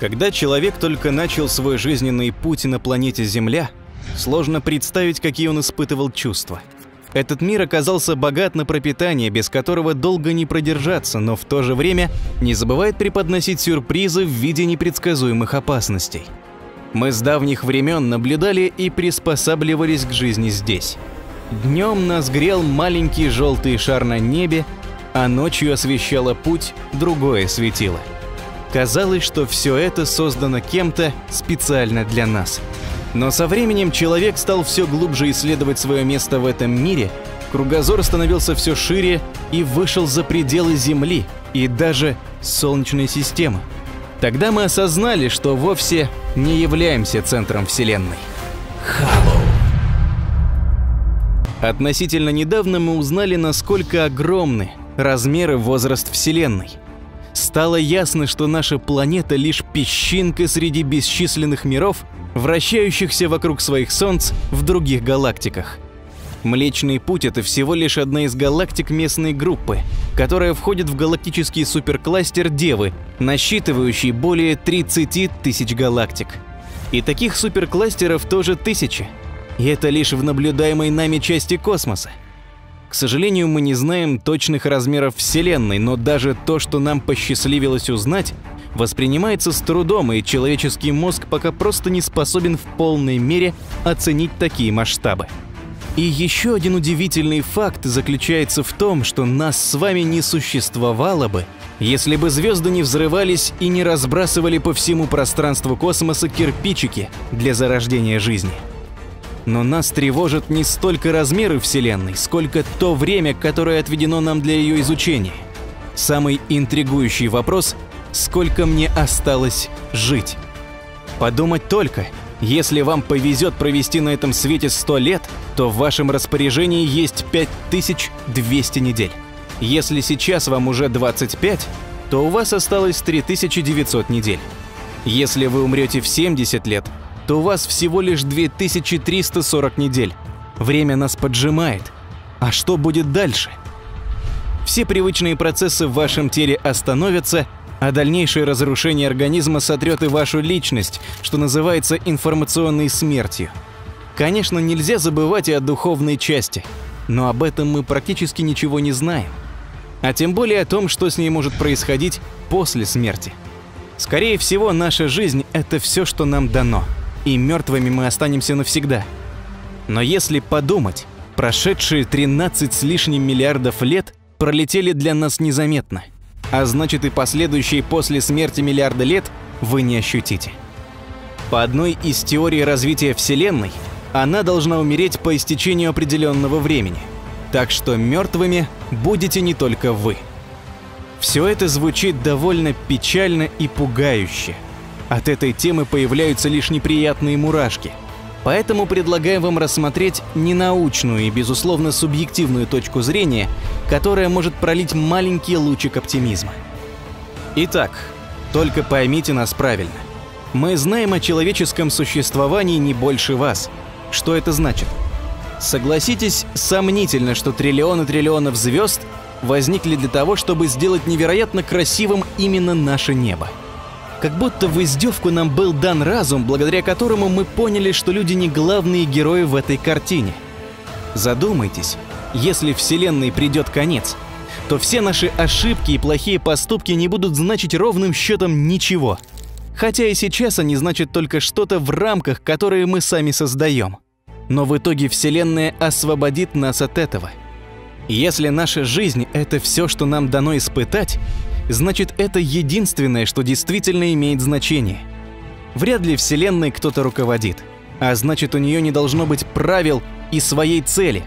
Когда человек только начал свой жизненный путь на планете Земля, сложно представить, какие он испытывал чувства. Этот мир оказался богат на пропитание, без которого долго не продержаться, но в то же время не забывает преподносить сюрпризы в виде непредсказуемых опасностей. Мы с давних времен наблюдали и приспосабливались к жизни здесь. Днем нас грел маленький желтый шар на небе, а ночью освещало путь другое светило – Казалось, что все это создано кем-то специально для нас. Но со временем человек стал все глубже исследовать свое место в этом мире, кругозор становился все шире и вышел за пределы Земли и даже Солнечной системы. Тогда мы осознали, что вовсе не являемся центром Вселенной. Халлоу. Относительно недавно мы узнали, насколько огромны размеры возраст Вселенной – стало ясно, что наша планета лишь песчинка среди бесчисленных миров, вращающихся вокруг своих солнц в других галактиках. Млечный Путь — это всего лишь одна из галактик местной группы, которая входит в галактический суперкластер Девы, насчитывающий более 30 тысяч галактик. И таких суперкластеров тоже тысячи. И это лишь в наблюдаемой нами части космоса — к сожалению, мы не знаем точных размеров Вселенной, но даже то, что нам посчастливилось узнать, воспринимается с трудом, и человеческий мозг пока просто не способен в полной мере оценить такие масштабы. И еще один удивительный факт заключается в том, что нас с вами не существовало бы, если бы звезды не взрывались и не разбрасывали по всему пространству космоса кирпичики для зарождения жизни. Но нас тревожат не столько размеры Вселенной, сколько то время, которое отведено нам для ее изучения. Самый интригующий вопрос – сколько мне осталось жить? Подумать только, если вам повезет провести на этом свете 100 лет, то в вашем распоряжении есть 5200 недель. Если сейчас вам уже 25, то у вас осталось 3900 недель. Если вы умрете в 70 лет – то у вас всего лишь 2340 недель. Время нас поджимает. А что будет дальше? Все привычные процессы в вашем теле остановятся, а дальнейшее разрушение организма сотрет и вашу личность, что называется информационной смертью. Конечно, нельзя забывать и о духовной части, но об этом мы практически ничего не знаем. А тем более о том, что с ней может происходить после смерти. Скорее всего, наша жизнь — это все, что нам дано — и мертвыми мы останемся навсегда. Но если подумать, прошедшие 13 с лишним миллиардов лет пролетели для нас незаметно. А значит и последующие после смерти миллиарда лет вы не ощутите. По одной из теорий развития Вселенной, она должна умереть по истечению определенного времени. Так что мертвыми будете не только вы. Все это звучит довольно печально и пугающе – от этой темы появляются лишь неприятные мурашки. Поэтому предлагаю вам рассмотреть ненаучную и, безусловно, субъективную точку зрения, которая может пролить маленький лучик оптимизма. Итак, только поймите нас правильно. Мы знаем о человеческом существовании не больше вас. Что это значит? Согласитесь, сомнительно, что триллионы триллионов звезд возникли для того, чтобы сделать невероятно красивым именно наше небо. Как будто в издевку нам был дан разум, благодаря которому мы поняли, что люди не главные герои в этой картине. Задумайтесь, если Вселенной придет конец, то все наши ошибки и плохие поступки не будут значить ровным счетом ничего. Хотя и сейчас они значат только что-то в рамках, которые мы сами создаем. Но в итоге Вселенная освободит нас от этого. Если наша жизнь — это все, что нам дано испытать, значит это единственное, что действительно имеет значение. Вряд ли Вселенной кто-то руководит, а значит у нее не должно быть правил и своей цели.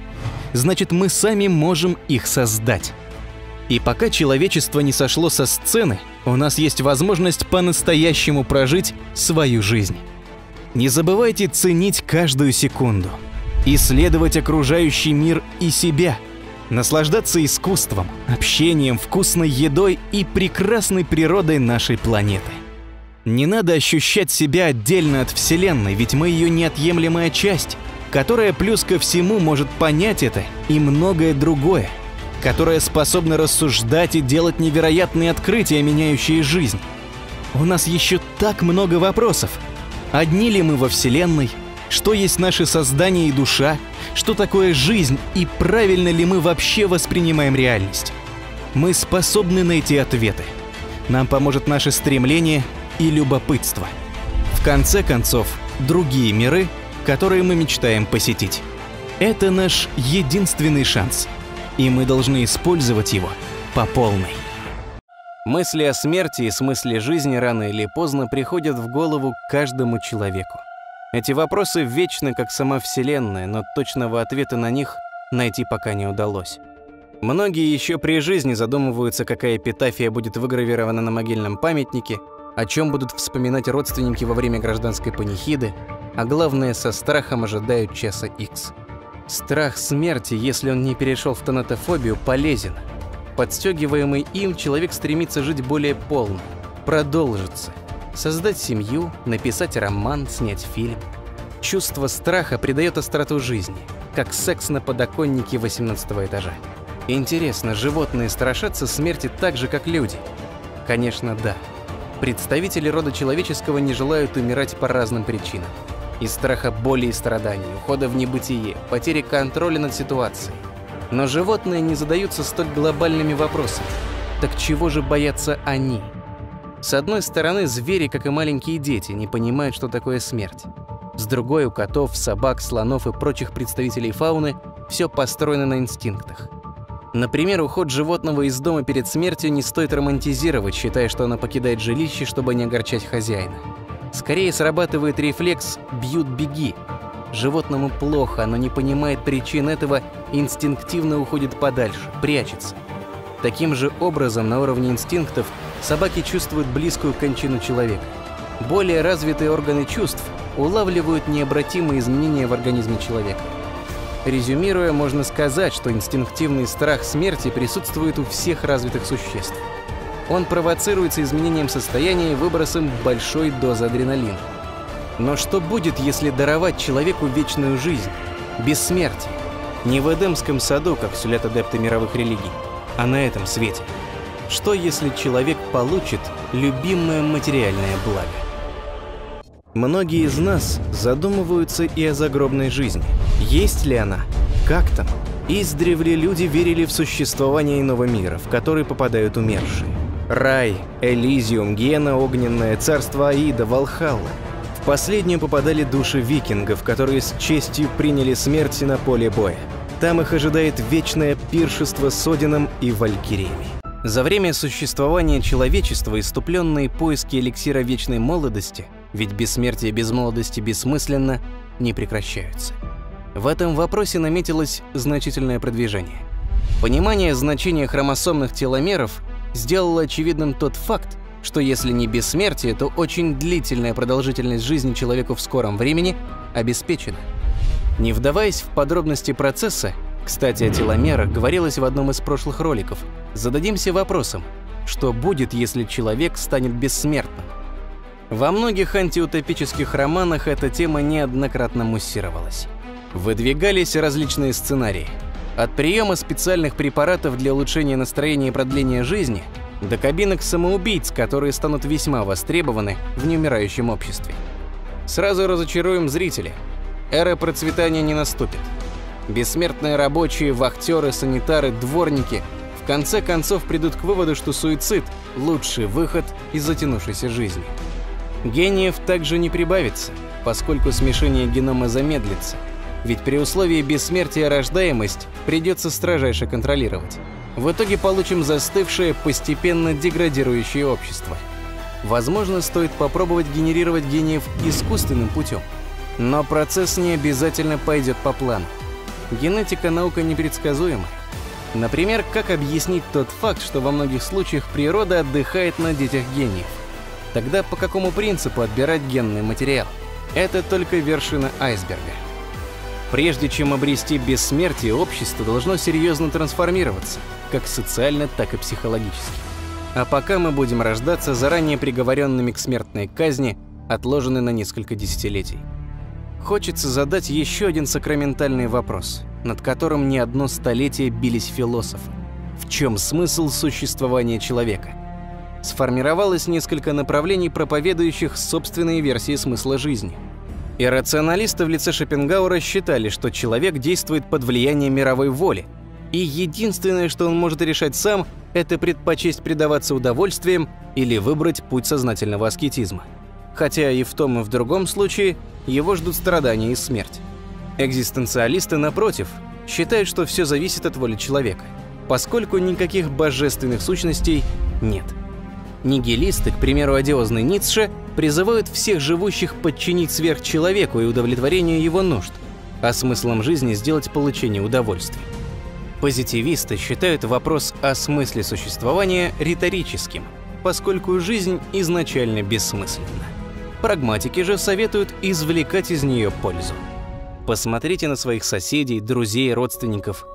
Значит мы сами можем их создать. И пока человечество не сошло со сцены, у нас есть возможность по-настоящему прожить свою жизнь. Не забывайте ценить каждую секунду, исследовать окружающий мир и себя – наслаждаться искусством, общением, вкусной едой и прекрасной природой нашей планеты. Не надо ощущать себя отдельно от Вселенной, ведь мы ее неотъемлемая часть, которая плюс ко всему может понять это и многое другое, которая способна рассуждать и делать невероятные открытия, меняющие жизнь. У нас еще так много вопросов. Одни ли мы во Вселенной? Что есть наше создание и душа? Что такое жизнь? И правильно ли мы вообще воспринимаем реальность? Мы способны найти ответы. Нам поможет наше стремление и любопытство. В конце концов, другие миры, которые мы мечтаем посетить. Это наш единственный шанс, и мы должны использовать его по полной. Мысли о смерти и смысле жизни рано или поздно приходят в голову каждому человеку. Эти вопросы вечны, как сама Вселенная, но точного ответа на них найти пока не удалось. Многие еще при жизни задумываются, какая эпитафия будет выгравирована на могильном памятнике, о чем будут вспоминать родственники во время гражданской панихиды, а главное, со страхом ожидают часа X. Страх смерти, если он не перешел в тонатофобию, полезен – Подстегиваемый им, человек стремится жить более полно, продолжиться, создать семью, написать роман, снять фильм. Чувство страха придает остроту жизни, как секс на подоконнике 18 этажа. Интересно, животные страшатся смерти так же, как люди? Конечно, да. Представители рода человеческого не желают умирать по разным причинам. Из страха боли и страданий, ухода в небытие, потери контроля над ситуацией. Но животные не задаются столь глобальными вопросами. Так чего же боятся они? С одной стороны, звери, как и маленькие дети, не понимают, что такое смерть. С другой, у котов, собак, слонов и прочих представителей фауны все построено на инстинктах. Например, уход животного из дома перед смертью не стоит романтизировать, считая, что оно покидает жилище, чтобы не огорчать хозяина. Скорее срабатывает рефлекс «бьют-беги», Животному плохо, оно не понимает причин этого и инстинктивно уходит подальше, прячется. Таким же образом, на уровне инстинктов, собаки чувствуют близкую кончину человека. Более развитые органы чувств улавливают необратимые изменения в организме человека. Резюмируя, можно сказать, что инстинктивный страх смерти присутствует у всех развитых существ. Он провоцируется изменением состояния и выбросом большой дозы адреналина. Но что будет, если даровать человеку вечную жизнь, бессмертие? Не в Эдемском саду, как сулят адепты мировых религий, а на этом свете. Что если человек получит любимое материальное благо? Многие из нас задумываются и о загробной жизни. Есть ли она? Как там? Издревле люди верили в существование иного мира, в который попадают умершие. Рай, Элизиум, Гена, Огненное, Царство Аида, Валхалла – последнюю попадали души викингов, которые с честью приняли смерть на поле боя. Там их ожидает вечное пиршество с Одином и Валькириями. За время существования человечества иступленные поиски эликсира вечной молодости, ведь бессмертие без молодости бессмысленно, не прекращаются. В этом вопросе наметилось значительное продвижение. Понимание значения хромосомных теломеров сделало очевидным тот факт, что если не бессмертие, то очень длительная продолжительность жизни человеку в скором времени обеспечена. Не вдаваясь в подробности процесса, кстати, о теломерах говорилось в одном из прошлых роликов, зададимся вопросом, что будет, если человек станет бессмертным? Во многих антиутопических романах эта тема неоднократно муссировалась. Выдвигались различные сценарии. От приема специальных препаратов для улучшения настроения и продления жизни – до кабинок самоубийц, которые станут весьма востребованы в неумирающем обществе. Сразу разочаруем зрителей. Эра процветания не наступит. Бессмертные рабочие, вахтеры, санитары, дворники в конце концов придут к выводу, что суицид – лучший выход из затянувшейся жизни. Гениев также не прибавится, поскольку смешение генома замедлится, ведь при условии бессмертия рождаемость придется строжайше контролировать. В итоге получим застывшее, постепенно деградирующее общество. Возможно, стоит попробовать генерировать гениев искусственным путем. Но процесс не обязательно пойдет по плану. Генетика наука непредсказуема. Например, как объяснить тот факт, что во многих случаях природа отдыхает на детях гениев? Тогда по какому принципу отбирать генный материал? Это только вершина айсберга. Прежде чем обрести бессмертие, общество должно серьезно трансформироваться – как социально, так и психологически. А пока мы будем рождаться заранее приговоренными к смертной казни, отложенной на несколько десятилетий. Хочется задать еще один сакраментальный вопрос, над которым не одно столетие бились философы. В чем смысл существования человека? сформировалось несколько направлений, проповедующих собственные версии смысла жизни. Иррационалисты в лице Шопенгауэра считали, что человек действует под влиянием мировой воли, и единственное, что он может решать сам, это предпочесть предаваться удовольствиям или выбрать путь сознательного аскетизма. Хотя и в том, и в другом случае его ждут страдания и смерть. Экзистенциалисты, напротив, считают, что все зависит от воли человека, поскольку никаких божественных сущностей нет. Нигилисты, к примеру, одиозный Ницше, призывают всех живущих подчинить сверхчеловеку и удовлетворению его нужд, а смыслом жизни сделать получение удовольствия. Позитивисты считают вопрос о смысле существования риторическим, поскольку жизнь изначально бессмысленна. Прагматики же советуют извлекать из нее пользу. Посмотрите на своих соседей, друзей, родственников.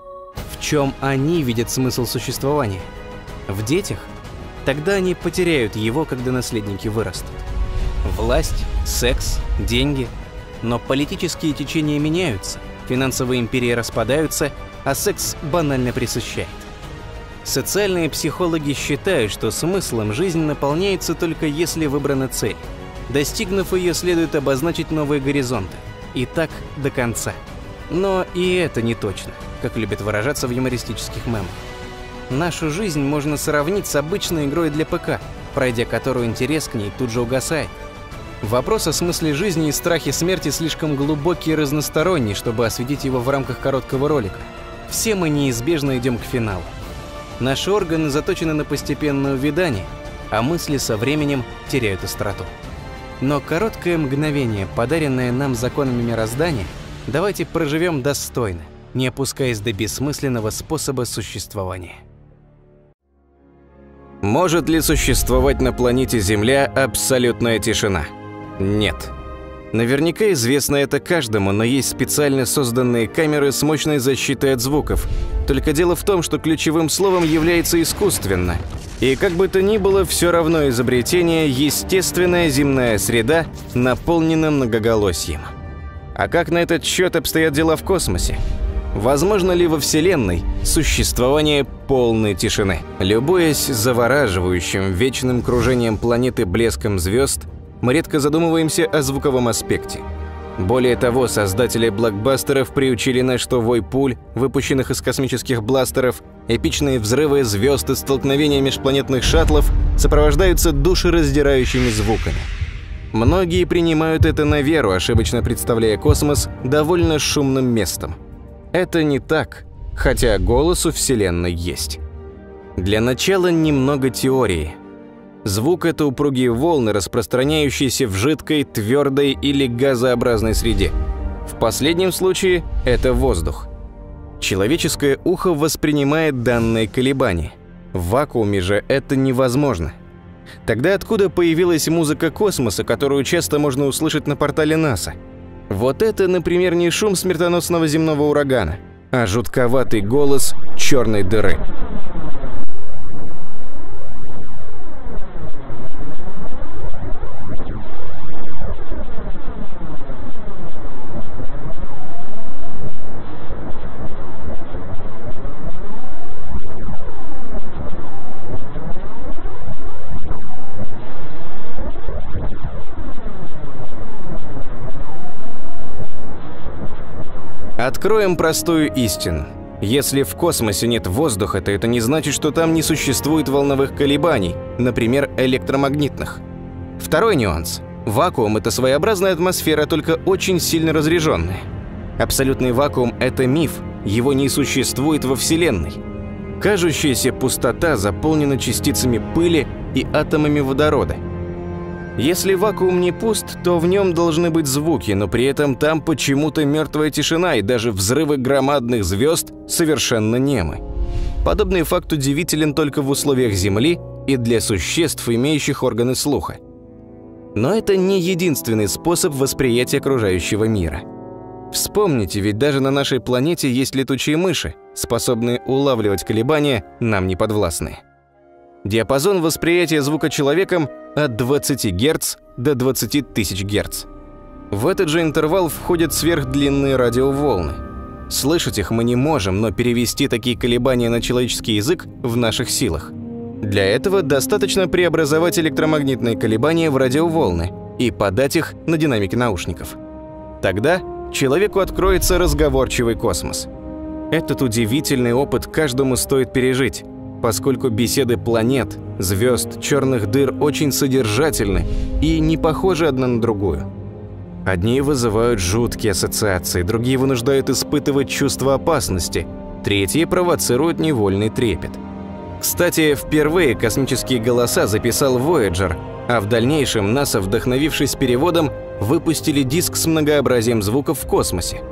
В чем они видят смысл существования? В детях? Тогда они потеряют его, когда наследники вырастут. Власть, секс, деньги. Но политические течения меняются, финансовые империи распадаются, а секс банально присыщает. Социальные психологи считают, что смыслом жизнь наполняется только если выбрана цель. Достигнув ее, следует обозначить новые горизонты. И так до конца. Но и это не точно, как любят выражаться в юмористических мемах. Нашу жизнь можно сравнить с обычной игрой для ПК, пройдя которую интерес к ней тут же угасает. Вопрос о смысле жизни и страхе смерти слишком глубокий и разносторонний, чтобы осветить его в рамках короткого ролика. Все мы неизбежно идем к финалу. Наши органы заточены на постепенное увядание, а мысли со временем теряют остроту. Но короткое мгновение, подаренное нам законами мироздания, давайте проживем достойно, не опускаясь до бессмысленного способа существования. Может ли существовать на планете Земля абсолютная тишина? Нет. Наверняка известно это каждому, но есть специально созданные камеры с мощной защитой от звуков. Только дело в том, что ключевым словом является искусственно. И как бы то ни было, все равно изобретение – естественная земная среда, наполнена многоголосием. А как на этот счет обстоят дела в космосе? Возможно ли во Вселенной существование полной тишины? Любуясь завораживающим вечным кружением планеты блеском звезд, мы редко задумываемся о звуковом аспекте. Более того, создатели блокбастеров приучили нас, что вой пуль, выпущенных из космических бластеров, эпичные взрывы звезд и столкновения межпланетных шаттлов сопровождаются душераздирающими звуками. Многие принимают это на веру, ошибочно представляя космос довольно шумным местом. Это не так, хотя голос у Вселенной есть. Для начала немного теории – Звук – это упругие волны, распространяющиеся в жидкой, твердой или газообразной среде. В последнем случае – это воздух. Человеческое ухо воспринимает данные колебания. В вакууме же это невозможно. Тогда откуда появилась музыка космоса, которую часто можно услышать на портале НАСА? Вот это, например, не шум смертоносного земного урагана, а жутковатый голос черной дыры. Откроем простую истину. Если в космосе нет воздуха, то это не значит, что там не существует волновых колебаний, например, электромагнитных. Второй нюанс. Вакуум – это своеобразная атмосфера, только очень сильно разряженная. Абсолютный вакуум – это миф, его не существует во Вселенной. Кажущаяся пустота заполнена частицами пыли и атомами водорода – если вакуум не пуст, то в нем должны быть звуки, но при этом там почему-то мертвая тишина, и даже взрывы громадных звезд совершенно немы. Подобный факт удивителен только в условиях Земли и для существ, имеющих органы слуха. Но это не единственный способ восприятия окружающего мира. Вспомните, ведь даже на нашей планете есть летучие мыши, способные улавливать колебания, нам неподвластные. Диапазон восприятия звука человеком от 20 Гц до 20 тысяч Гц. В этот же интервал входят сверхдлинные радиоволны. Слышать их мы не можем, но перевести такие колебания на человеческий язык в наших силах. Для этого достаточно преобразовать электромагнитные колебания в радиоволны и подать их на динамики наушников. Тогда человеку откроется разговорчивый космос. Этот удивительный опыт каждому стоит пережить, поскольку беседы планет, звезд, черных дыр очень содержательны и не похожи одна на другую. Одни вызывают жуткие ассоциации, другие вынуждают испытывать чувство опасности, третьи провоцируют невольный трепет. Кстати, впервые космические голоса записал Voyager, а в дальнейшем НАСА, вдохновившись переводом, выпустили диск с многообразием звуков в космосе.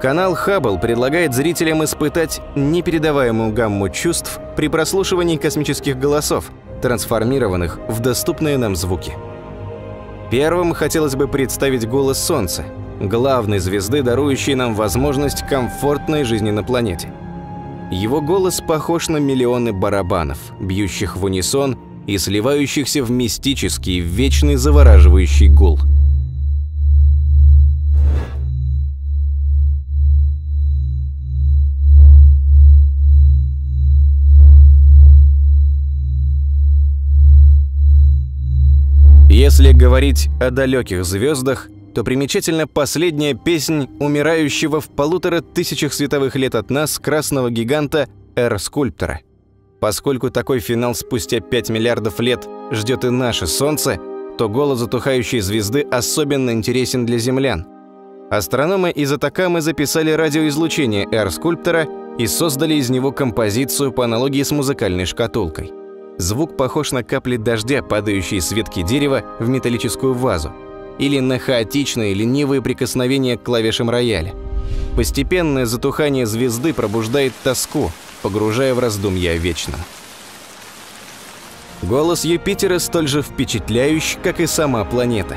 Канал Хаббл предлагает зрителям испытать непередаваемую гамму чувств при прослушивании космических голосов, трансформированных в доступные нам звуки. Первым хотелось бы представить голос Солнца, главной звезды, дарующей нам возможность комфортной жизни на планете. Его голос похож на миллионы барабанов, бьющих в унисон и сливающихся в мистический, вечный завораживающий гул. Если говорить о далеких звездах, то примечательна последняя песнь умирающего в полутора тысячах световых лет от нас красного гиганта Эр-скульптора. Поскольку такой финал спустя 5 миллиардов лет ждет и наше Солнце, то голос затухающей звезды особенно интересен для землян. Астрономы из Атакамы записали радиоизлучение Эр-скульптора и создали из него композицию по аналогии с музыкальной шкатулкой. Звук похож на капли дождя, падающие с ветки дерева в металлическую вазу, или на хаотичные ленивые прикосновения к клавишам рояля. Постепенное затухание звезды пробуждает тоску, погружая в раздумья о вечном. Голос Юпитера столь же впечатляющий, как и сама планета.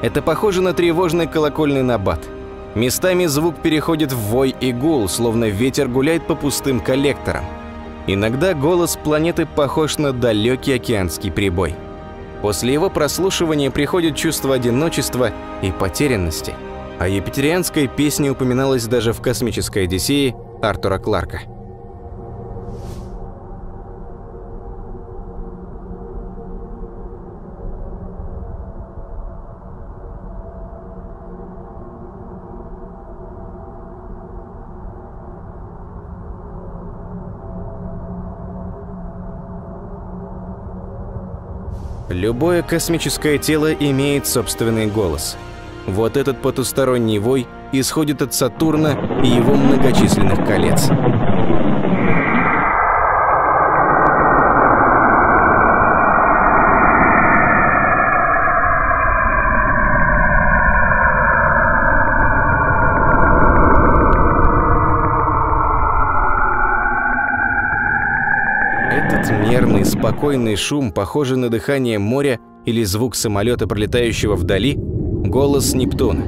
Это похоже на тревожный колокольный набат. Местами звук переходит в вой и гул, словно ветер гуляет по пустым коллекторам – Иногда голос планеты похож на далекий океанский прибой. После его прослушивания приходит чувство одиночества и потерянности. А юпитерианская песня упоминалась даже в «Космической Одиссее» Артура Кларка. Любое космическое тело имеет собственный голос. Вот этот потусторонний вой исходит от Сатурна и его многочисленных колец. Мерный, спокойный шум, похожий на дыхание моря или звук самолета, пролетающего вдали, голос Нептуна.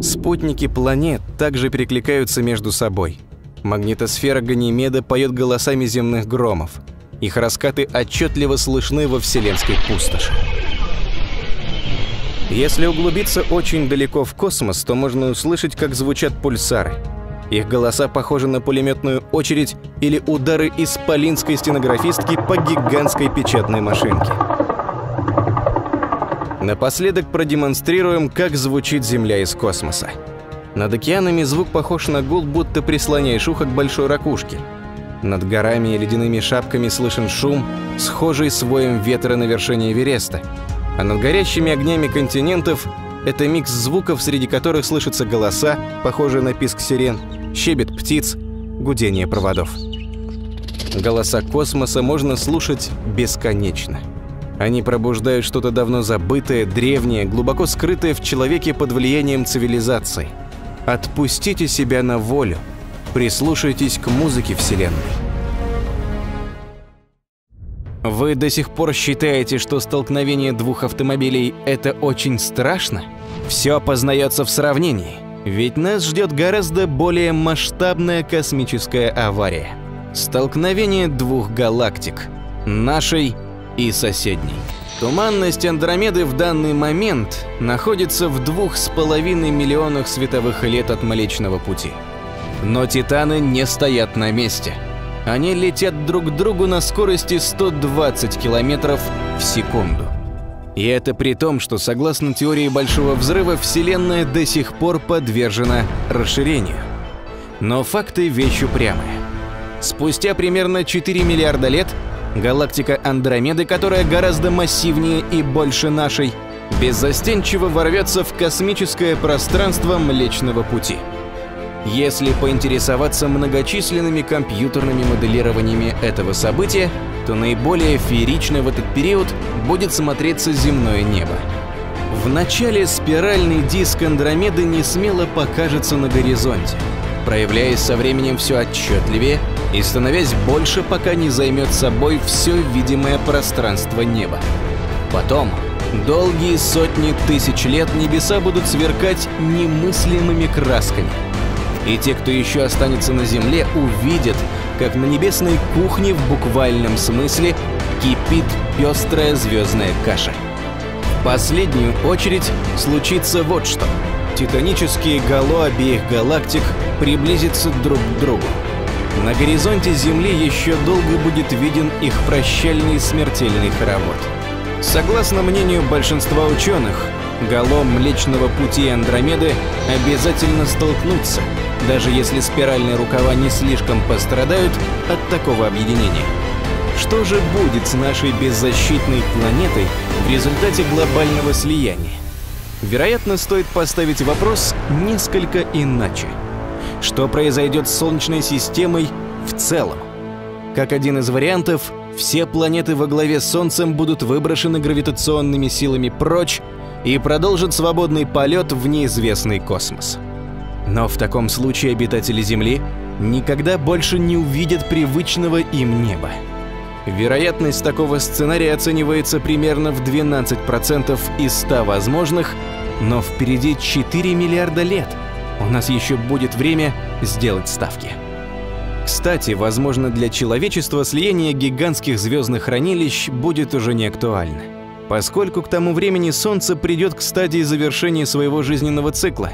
Спутники планет также перекликаются между собой. Магнитосфера Ганимеда поет голосами земных громов. Их раскаты отчетливо слышны во вселенской пустоши. Если углубиться очень далеко в космос, то можно услышать, как звучат пульсары. Их голоса похожи на пулеметную очередь или удары исполинской стенографистки по гигантской печатной машинке. Напоследок продемонстрируем, как звучит Земля из космоса. Над океанами звук похож на гул, будто прислоняешь ухо к большой ракушке. Над горами и ледяными шапками слышен шум, схожий с воем ветра на вершине Эвереста. А над горящими огнями континентов это микс звуков, среди которых слышатся голоса, похожие на писк сирен, щебет птиц, гудение проводов. Голоса космоса можно слушать бесконечно. Они пробуждают что-то давно забытое, древнее, глубоко скрытое в человеке под влиянием цивилизации. Отпустите себя на волю. Прислушайтесь к музыке Вселенной. Вы до сих пор считаете, что столкновение двух автомобилей – это очень страшно? Все познается в сравнении. Ведь нас ждет гораздо более масштабная космическая авария. Столкновение двух галактик – нашей и соседней. Туманность Андромеды в данный момент находится в двух с половиной миллионах световых лет от Млечного Пути. Но Титаны не стоят на месте. Они летят друг к другу на скорости 120 километров в секунду. И это при том, что согласно теории Большого Взрыва Вселенная до сих пор подвержена расширению. Но факты вещь упрямая. Спустя примерно 4 миллиарда лет галактика Андромеды, которая гораздо массивнее и больше нашей, беззастенчиво ворвется в космическое пространство Млечного Пути. Если поинтересоваться многочисленными компьютерными моделированиями этого события, то наиболее феерично в этот период будет смотреться земное небо. В начале спиральный диск Андромеды не смело покажется на горизонте, проявляясь со временем все отчетливее и становясь больше, пока не займет собой все видимое пространство неба. Потом, долгие сотни тысяч лет небеса будут сверкать немыслимыми красками. И те, кто еще останется на Земле, увидят, как на небесной кухне в буквальном смысле кипит пестрая звездная каша. В последнюю очередь случится вот что. Титанические гало обеих галактик приблизятся друг к другу. На горизонте Земли еще долго будет виден их прощальный смертельный хоровод. Согласно мнению большинства ученых, голом Млечного Пути Андромеды обязательно столкнутся, даже если спиральные рукава не слишком пострадают от такого объединения. Что же будет с нашей беззащитной планетой в результате глобального слияния? Вероятно, стоит поставить вопрос несколько иначе. Что произойдет с Солнечной системой в целом? Как один из вариантов, все планеты во главе с Солнцем будут выброшены гравитационными силами прочь и продолжат свободный полет в неизвестный космос. Но в таком случае обитатели Земли никогда больше не увидят привычного им неба. Вероятность такого сценария оценивается примерно в 12% из 100 возможных, но впереди 4 миллиарда лет. У нас еще будет время сделать ставки. Кстати, возможно, для человечества слияние гигантских звездных хранилищ будет уже не актуально, поскольку к тому времени Солнце придет к стадии завершения своего жизненного цикла,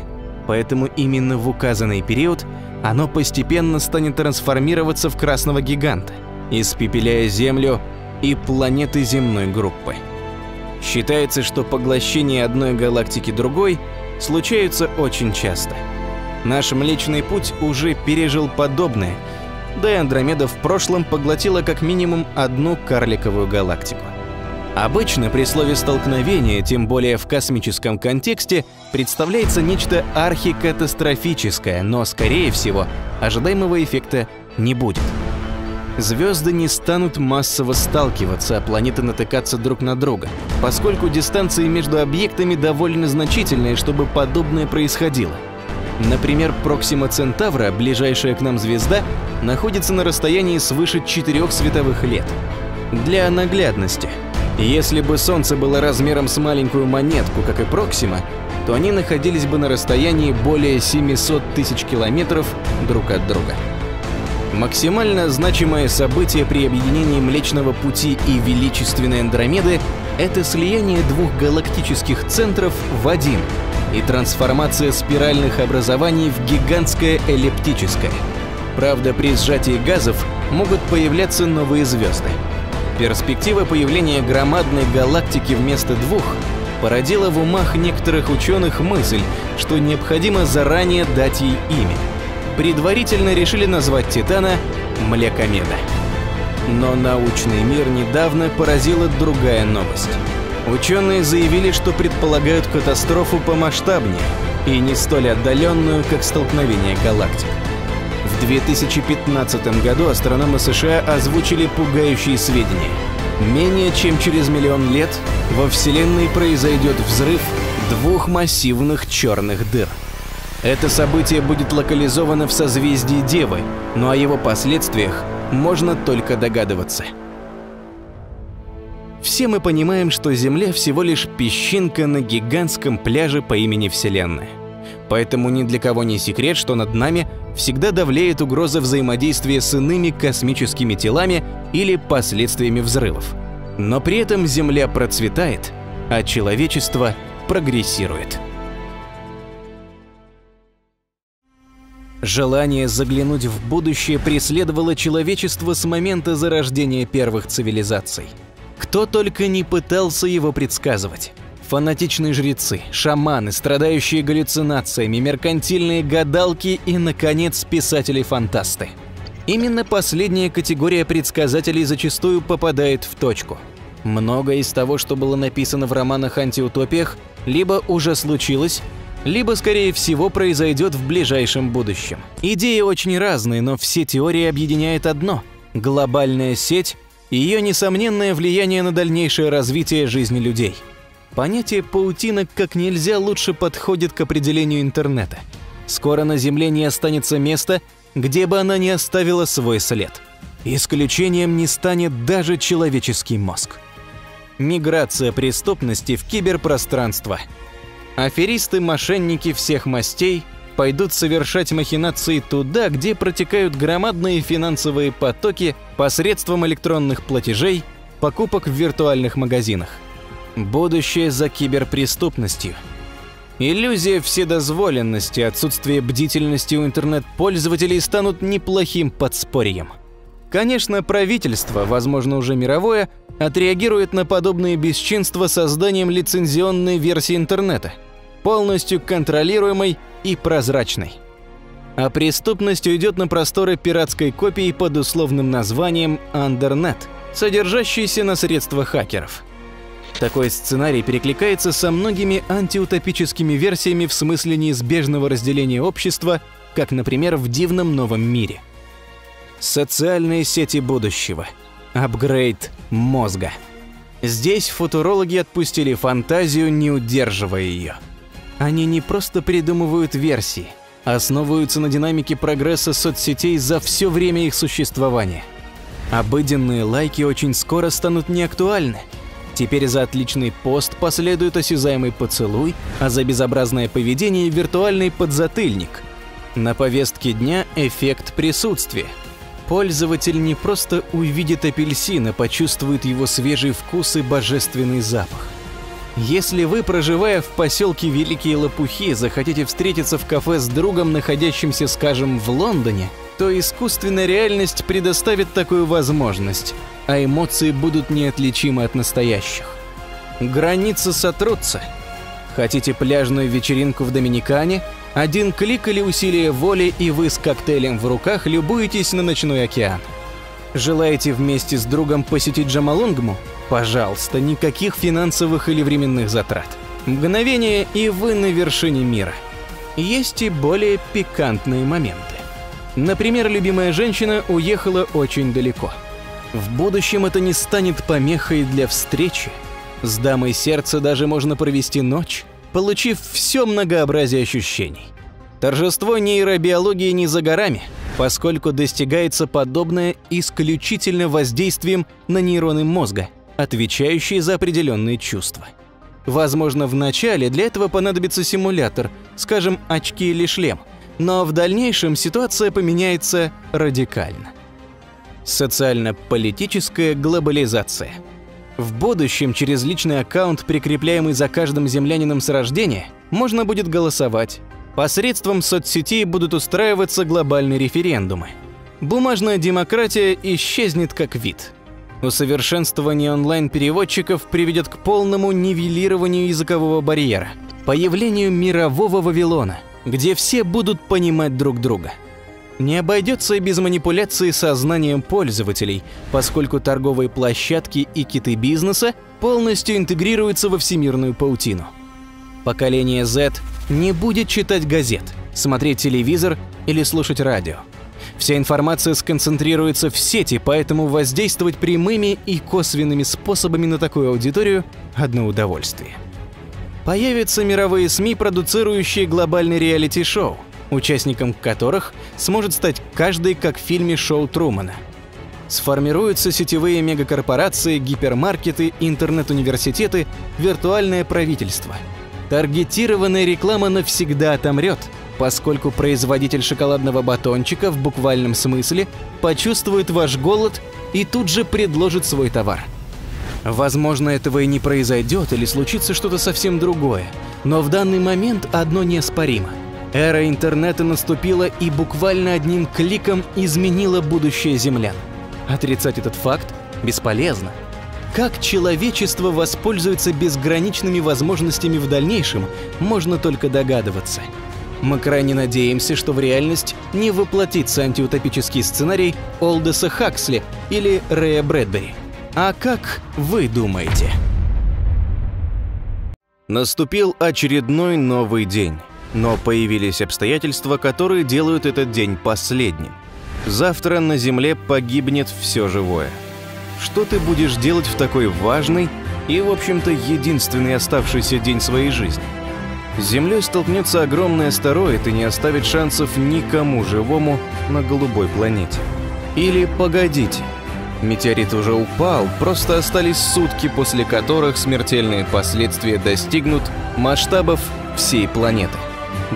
поэтому именно в указанный период оно постепенно станет трансформироваться в красного гиганта, испепеляя Землю и планеты земной группы. Считается, что поглощение одной галактики другой случаются очень часто. Наш Млечный Путь уже пережил подобное, да и Андромеда в прошлом поглотила как минимум одну карликовую галактику. Обычно при слове «столкновение», тем более в космическом контексте, представляется нечто архикатастрофическое, но, скорее всего, ожидаемого эффекта не будет. Звезды не станут массово сталкиваться, а планеты натыкаться друг на друга, поскольку дистанции между объектами довольно значительные, чтобы подобное происходило. Например, Проксима Центавра, ближайшая к нам звезда, находится на расстоянии свыше 4 световых лет. Для наглядности, если бы Солнце было размером с маленькую монетку, как и Проксима, то они находились бы на расстоянии более 700 тысяч километров друг от друга. Максимально значимое событие при объединении Млечного Пути и Величественной Андромеды – это слияние двух галактических центров в один и трансформация спиральных образований в гигантское эллиптическое. Правда, при сжатии газов могут появляться новые звезды. Перспектива появления громадной галактики вместо двух породила в умах некоторых ученых мысль, что необходимо заранее дать ей имя – предварительно решили назвать Титана Млекомеда. Но научный мир недавно поразила другая новость. Ученые заявили, что предполагают катастрофу помасштабнее и не столь отдаленную, как столкновение галактик. В 2015 году астрономы США озвучили пугающие сведения. Менее чем через миллион лет во Вселенной произойдет взрыв двух массивных черных дыр – это событие будет локализовано в созвездии Девы, но о его последствиях можно только догадываться. Все мы понимаем, что Земля всего лишь песчинка на гигантском пляже по имени Вселенная. Поэтому ни для кого не секрет, что над нами всегда давлеет угроза взаимодействия с иными космическими телами или последствиями взрывов. Но при этом Земля процветает, а человечество прогрессирует. Желание заглянуть в будущее преследовало человечество с момента зарождения первых цивилизаций. Кто только не пытался его предсказывать. Фанатичные жрецы, шаманы, страдающие галлюцинациями, меркантильные гадалки и, наконец, писатели-фантасты. Именно последняя категория предсказателей зачастую попадает в точку. Многое из того, что было написано в романах-антиутопиях, либо уже случилось, либо, скорее всего, произойдет в ближайшем будущем. Идеи очень разные, но все теории объединяет одно – глобальная сеть и ее несомненное влияние на дальнейшее развитие жизни людей. Понятие паутина как нельзя лучше подходит к определению интернета. Скоро на Земле не останется места, где бы она не оставила свой след. Исключением не станет даже человеческий мозг. Миграция преступности в киберпространство – Аферисты-мошенники всех мастей пойдут совершать махинации туда, где протекают громадные финансовые потоки посредством электронных платежей, покупок в виртуальных магазинах. Будущее за киберпреступностью. Иллюзия вседозволенности, отсутствие бдительности у интернет-пользователей станут неплохим подспорьем. Конечно, правительство, возможно уже мировое, отреагирует на подобные бесчинства созданием лицензионной версии интернета – полностью контролируемой и прозрачной. А преступность уйдет на просторы пиратской копии под условным названием Undernet, содержащейся на средствах хакеров. Такой сценарий перекликается со многими антиутопическими версиями в смысле неизбежного разделения общества, как, например, в «Дивном новом мире». Социальные сети будущего. Апгрейд мозга. Здесь футурологи отпустили фантазию, не удерживая ее. Они не просто придумывают версии, основываются на динамике прогресса соцсетей за все время их существования. Обыденные лайки очень скоро станут неактуальны. Теперь за отличный пост последует осязаемый поцелуй, а за безобразное поведение – виртуальный подзатыльник. На повестке дня эффект присутствия. Пользователь не просто увидит апельсин, а почувствует его свежий вкус и божественный запах. Если вы, проживая в поселке Великие Лопухи, захотите встретиться в кафе с другом, находящимся, скажем, в Лондоне, то искусственная реальность предоставит такую возможность, а эмоции будут неотличимы от настоящих. Границы сотрутся. Хотите пляжную вечеринку в Доминикане? Один клик или усилие воли, и вы с коктейлем в руках любуетесь на ночной океан. Желаете вместе с другом посетить Джамалунгму? Пожалуйста, никаких финансовых или временных затрат. Мгновение, и вы на вершине мира. Есть и более пикантные моменты. Например, любимая женщина уехала очень далеко. В будущем это не станет помехой для встречи. С дамой сердца даже можно провести ночь, получив все многообразие ощущений. Торжество нейробиологии не за горами, поскольку достигается подобное исключительно воздействием на нейроны мозга – отвечающие за определенные чувства. Возможно, в начале для этого понадобится симулятор, скажем, очки или шлем, но в дальнейшем ситуация поменяется радикально. Социально-политическая глобализация. В будущем через личный аккаунт, прикрепляемый за каждым землянином с рождения, можно будет голосовать. Посредством соцсетей будут устраиваться глобальные референдумы. Бумажная демократия исчезнет как вид – Усовершенствование онлайн-переводчиков приведет к полному нивелированию языкового барьера, появлению мирового Вавилона, где все будут понимать друг друга. Не обойдется и без манипуляции сознанием пользователей, поскольку торговые площадки и киты бизнеса полностью интегрируются во всемирную паутину. Поколение Z не будет читать газет, смотреть телевизор или слушать радио. Вся информация сконцентрируется в сети, поэтому воздействовать прямыми и косвенными способами на такую аудиторию – одно удовольствие. Появятся мировые СМИ, продуцирующие глобальный реалити-шоу, участником которых сможет стать каждый, как в фильме «Шоу Трумана». Сформируются сетевые мегакорпорации, гипермаркеты, интернет-университеты, виртуальное правительство. Таргетированная реклама навсегда отомрет, поскольку производитель шоколадного батончика в буквальном смысле почувствует ваш голод и тут же предложит свой товар. Возможно, этого и не произойдет или случится что-то совсем другое, но в данный момент одно неоспоримо. Эра интернета наступила и буквально одним кликом изменила будущее землян. Отрицать этот факт бесполезно. Как человечество воспользуется безграничными возможностями в дальнейшем, можно только догадываться. Мы крайне надеемся, что в реальность не воплотится антиутопический сценарий Олдеса Хаксли или Рэя Брэдбери. А как вы думаете? Наступил очередной новый день, но появились обстоятельства, которые делают этот день последним. Завтра на Земле погибнет все живое. Что ты будешь делать в такой важный и, в общем-то, единственный оставшийся день своей жизни? С Землей столкнется огромный астероид и не оставит шансов никому живому на голубой планете. Или погодите, метеорит уже упал, просто остались сутки, после которых смертельные последствия достигнут масштабов всей планеты.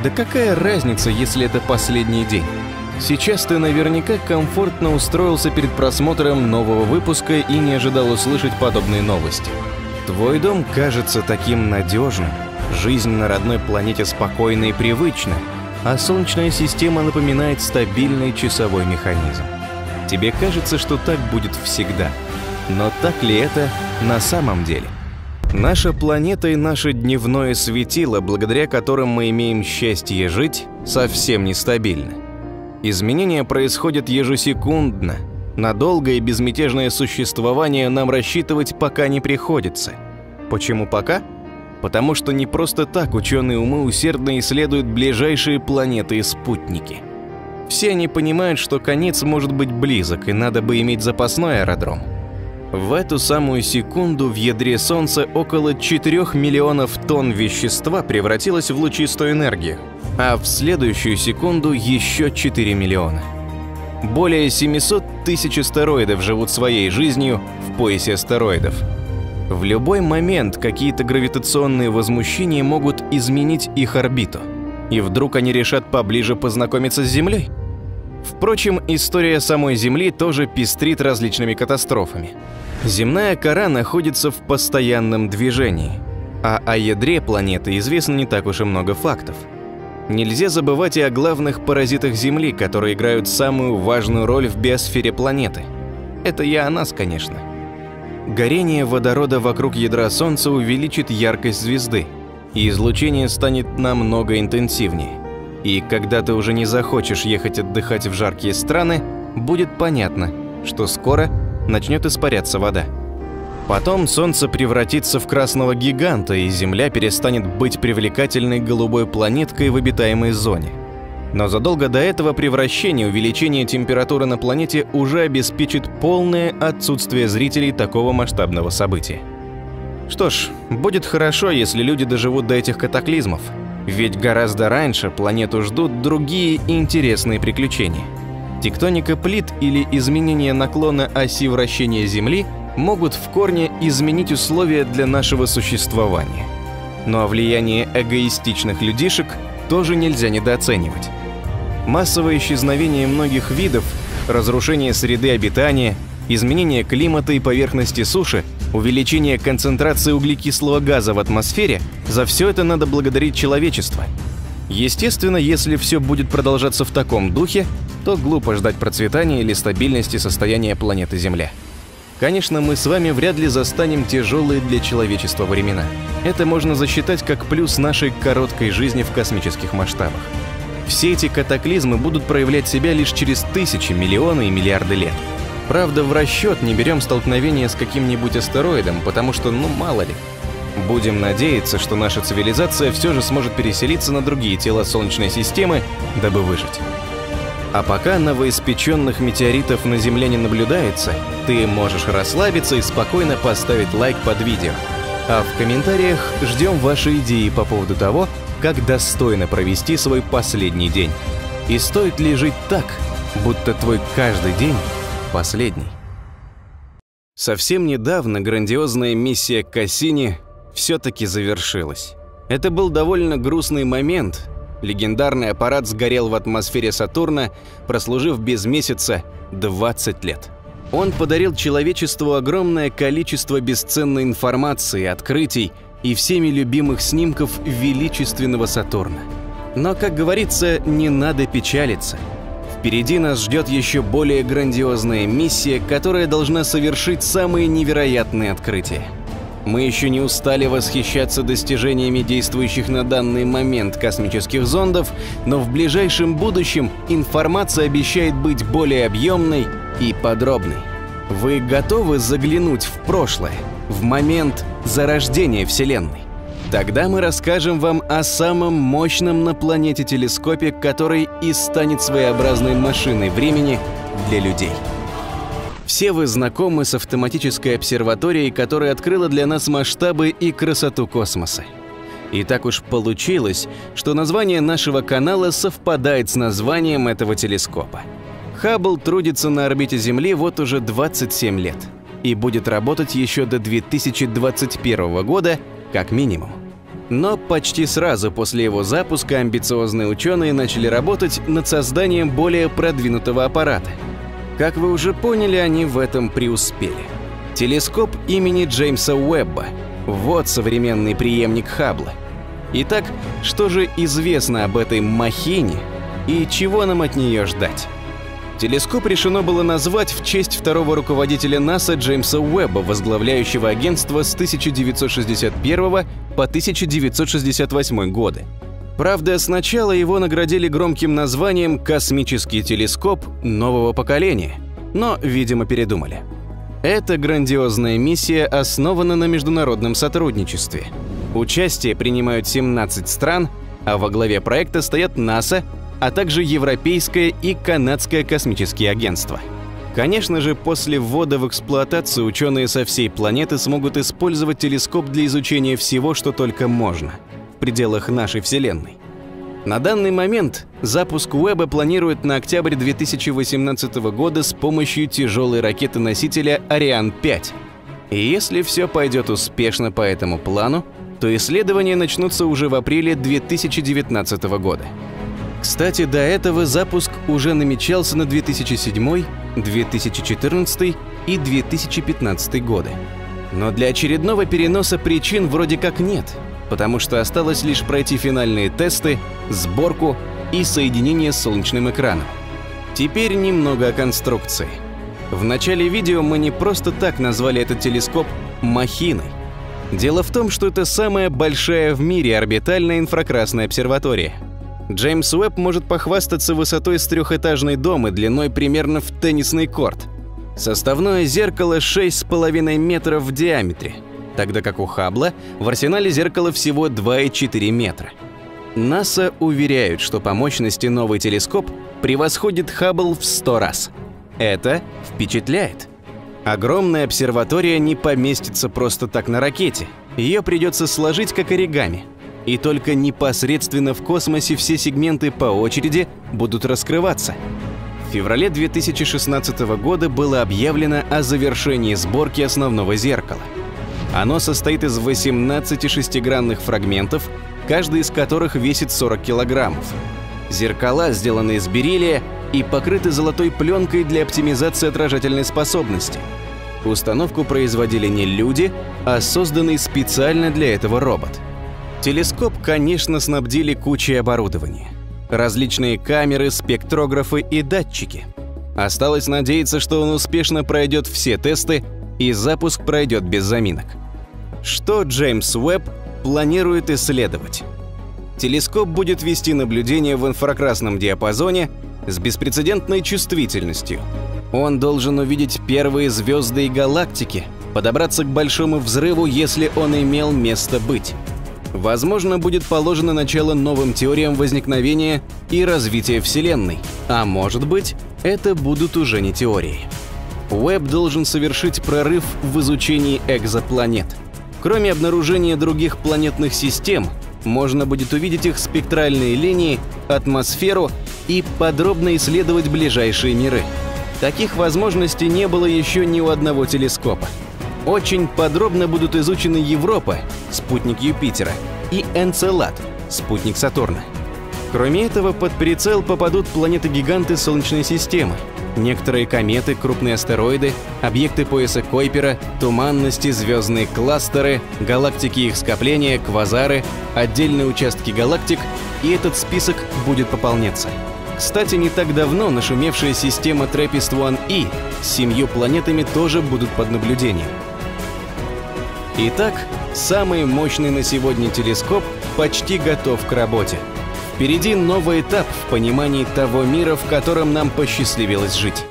Да какая разница, если это последний день? Сейчас ты наверняка комфортно устроился перед просмотром нового выпуска и не ожидал услышать подобные новости. Твой дом кажется таким надежным, жизнь на родной планете спокойна и привычна, а Солнечная система напоминает стабильный часовой механизм. Тебе кажется, что так будет всегда. Но так ли это на самом деле? Наша планета и наше дневное светило, благодаря которым мы имеем счастье жить, совсем нестабильны. Изменения происходят ежесекундно. На долгое и безмятежное существование нам рассчитывать пока не приходится. Почему пока? Потому что не просто так ученые умы усердно исследуют ближайшие планеты и спутники. Все они понимают, что конец может быть близок, и надо бы иметь запасной аэродром. В эту самую секунду в ядре Солнца около 4 миллионов тонн вещества превратилось в лучистую энергию, а в следующую секунду еще 4 миллиона. Более 700 тысяч астероидов живут своей жизнью в поясе астероидов. В любой момент какие-то гравитационные возмущения могут изменить их орбиту. И вдруг они решат поближе познакомиться с Землей? Впрочем, история самой Земли тоже пестрит различными катастрофами. Земная кора находится в постоянном движении, а о ядре планеты известно не так уж и много фактов – Нельзя забывать и о главных паразитах Земли, которые играют самую важную роль в биосфере планеты. Это я о нас, конечно. Горение водорода вокруг ядра Солнца увеличит яркость звезды, и излучение станет намного интенсивнее. И когда ты уже не захочешь ехать отдыхать в жаркие страны, будет понятно, что скоро начнет испаряться вода. Потом Солнце превратится в красного гиганта, и Земля перестанет быть привлекательной голубой планеткой в обитаемой зоне. Но задолго до этого превращения увеличение температуры на планете уже обеспечит полное отсутствие зрителей такого масштабного события. Что ж, будет хорошо, если люди доживут до этих катаклизмов, ведь гораздо раньше планету ждут другие интересные приключения. Тектоника плит или изменение наклона оси вращения Земли – могут в корне изменить условия для нашего существования. Но влияние эгоистичных людишек тоже нельзя недооценивать. Массовое исчезновение многих видов, разрушение среды обитания, изменение климата и поверхности суши, увеличение концентрации углекислого газа в атмосфере – за все это надо благодарить человечество. Естественно, если все будет продолжаться в таком духе, то глупо ждать процветания или стабильности состояния планеты Земля. Конечно, мы с вами вряд ли застанем тяжелые для человечества времена. Это можно засчитать как плюс нашей короткой жизни в космических масштабах. Все эти катаклизмы будут проявлять себя лишь через тысячи, миллионы и миллиарды лет. Правда, в расчет не берем столкновение с каким-нибудь астероидом, потому что, ну, мало ли. Будем надеяться, что наша цивилизация все же сможет переселиться на другие тела Солнечной системы, дабы выжить. А пока новоиспеченных метеоритов на Земле не наблюдается, ты можешь расслабиться и спокойно поставить лайк под видео. А в комментариях ждем ваши идеи по поводу того, как достойно провести свой последний день. И стоит ли жить так, будто твой каждый день последний. Совсем недавно грандиозная миссия Кассини все-таки завершилась. Это был довольно грустный момент. Легендарный аппарат сгорел в атмосфере Сатурна, прослужив без месяца 20 лет. Он подарил человечеству огромное количество бесценной информации, открытий и всеми любимых снимков величественного Сатурна. Но, как говорится, не надо печалиться. Впереди нас ждет еще более грандиозная миссия, которая должна совершить самые невероятные открытия. Мы еще не устали восхищаться достижениями действующих на данный момент космических зондов, но в ближайшем будущем информация обещает быть более объемной и подробной. Вы готовы заглянуть в прошлое, в момент зарождения Вселенной? Тогда мы расскажем вам о самом мощном на планете телескопе, который и станет своеобразной машиной времени для людей. Все вы знакомы с автоматической обсерваторией, которая открыла для нас масштабы и красоту космоса. И так уж получилось, что название нашего канала совпадает с названием этого телескопа. Хаббл трудится на орбите Земли вот уже 27 лет и будет работать еще до 2021 года как минимум. Но почти сразу после его запуска амбициозные ученые начали работать над созданием более продвинутого аппарата. Как вы уже поняли, они в этом преуспели. Телескоп имени Джеймса Уэбба – вот современный преемник Хаббла. Итак, что же известно об этой махине и чего нам от нее ждать? Телескоп решено было назвать в честь второго руководителя НАСА Джеймса Уэбба, возглавляющего агентство с 1961 по 1968 годы. Правда, сначала его наградили громким названием «Космический телескоп нового поколения», но, видимо, передумали. Эта грандиозная миссия основана на международном сотрудничестве. Участие принимают 17 стран, а во главе проекта стоят НАСА, а также Европейское и Канадское космические агентства. Конечно же, после ввода в эксплуатацию ученые со всей планеты смогут использовать телескоп для изучения всего, что только можно, в пределах нашей Вселенной. На данный момент запуск Уэба планируют на октябрь 2018 года с помощью тяжелой ракеты-носителя «Ариан-5». И если все пойдет успешно по этому плану, то исследования начнутся уже в апреле 2019 года. Кстати, до этого запуск уже намечался на 2007, 2014 и 2015 годы. Но для очередного переноса причин вроде как нет, потому что осталось лишь пройти финальные тесты, сборку и соединение с солнечным экраном. Теперь немного о конструкции. В начале видео мы не просто так назвали этот телескоп «махиной». Дело в том, что это самая большая в мире орбитальная инфракрасная обсерватория – Джеймс Уэбб может похвастаться высотой с трехэтажной дома длиной примерно в теннисный корт. Составное зеркало 6,5 метров в диаметре, тогда как у Хаббла в арсенале зеркало всего 2,4 метра. НАСА уверяют, что по мощности новый телескоп превосходит Хаббл в 100 раз. Это впечатляет. Огромная обсерватория не поместится просто так на ракете. Ее придется сложить как оригами – и только непосредственно в космосе все сегменты по очереди будут раскрываться. В феврале 2016 года было объявлено о завершении сборки основного зеркала. Оно состоит из 18 шестигранных фрагментов, каждый из которых весит 40 килограммов. Зеркала сделаны из бериллия и покрыты золотой пленкой для оптимизации отражательной способности. Установку производили не люди, а созданный специально для этого робот – Телескоп, конечно, снабдили кучей оборудования. Различные камеры, спектрографы и датчики. Осталось надеяться, что он успешно пройдет все тесты и запуск пройдет без заминок. Что Джеймс Уэбб планирует исследовать? Телескоп будет вести наблюдение в инфракрасном диапазоне с беспрецедентной чувствительностью. Он должен увидеть первые звезды и галактики, подобраться к большому взрыву, если он имел место быть. Возможно, будет положено начало новым теориям возникновения и развития Вселенной. А может быть, это будут уже не теории. Уэбб должен совершить прорыв в изучении экзопланет. Кроме обнаружения других планетных систем, можно будет увидеть их спектральные линии, атмосферу и подробно исследовать ближайшие миры. Таких возможностей не было еще ни у одного телескопа. Очень подробно будут изучены Европа, спутник Юпитера, и Энцелад, спутник Сатурна. Кроме этого, под прицел попадут планеты-гиганты Солнечной системы, некоторые кометы, крупные астероиды, объекты пояса Койпера, туманности, звездные кластеры, галактики их скопления, квазары, отдельные участки галактик, и этот список будет пополняться. Кстати, не так давно нашумевшая система TRAPPIST-1E с семью планетами тоже будут под наблюдением. Итак, самый мощный на сегодня телескоп почти готов к работе. Впереди новый этап в понимании того мира, в котором нам посчастливилось жить.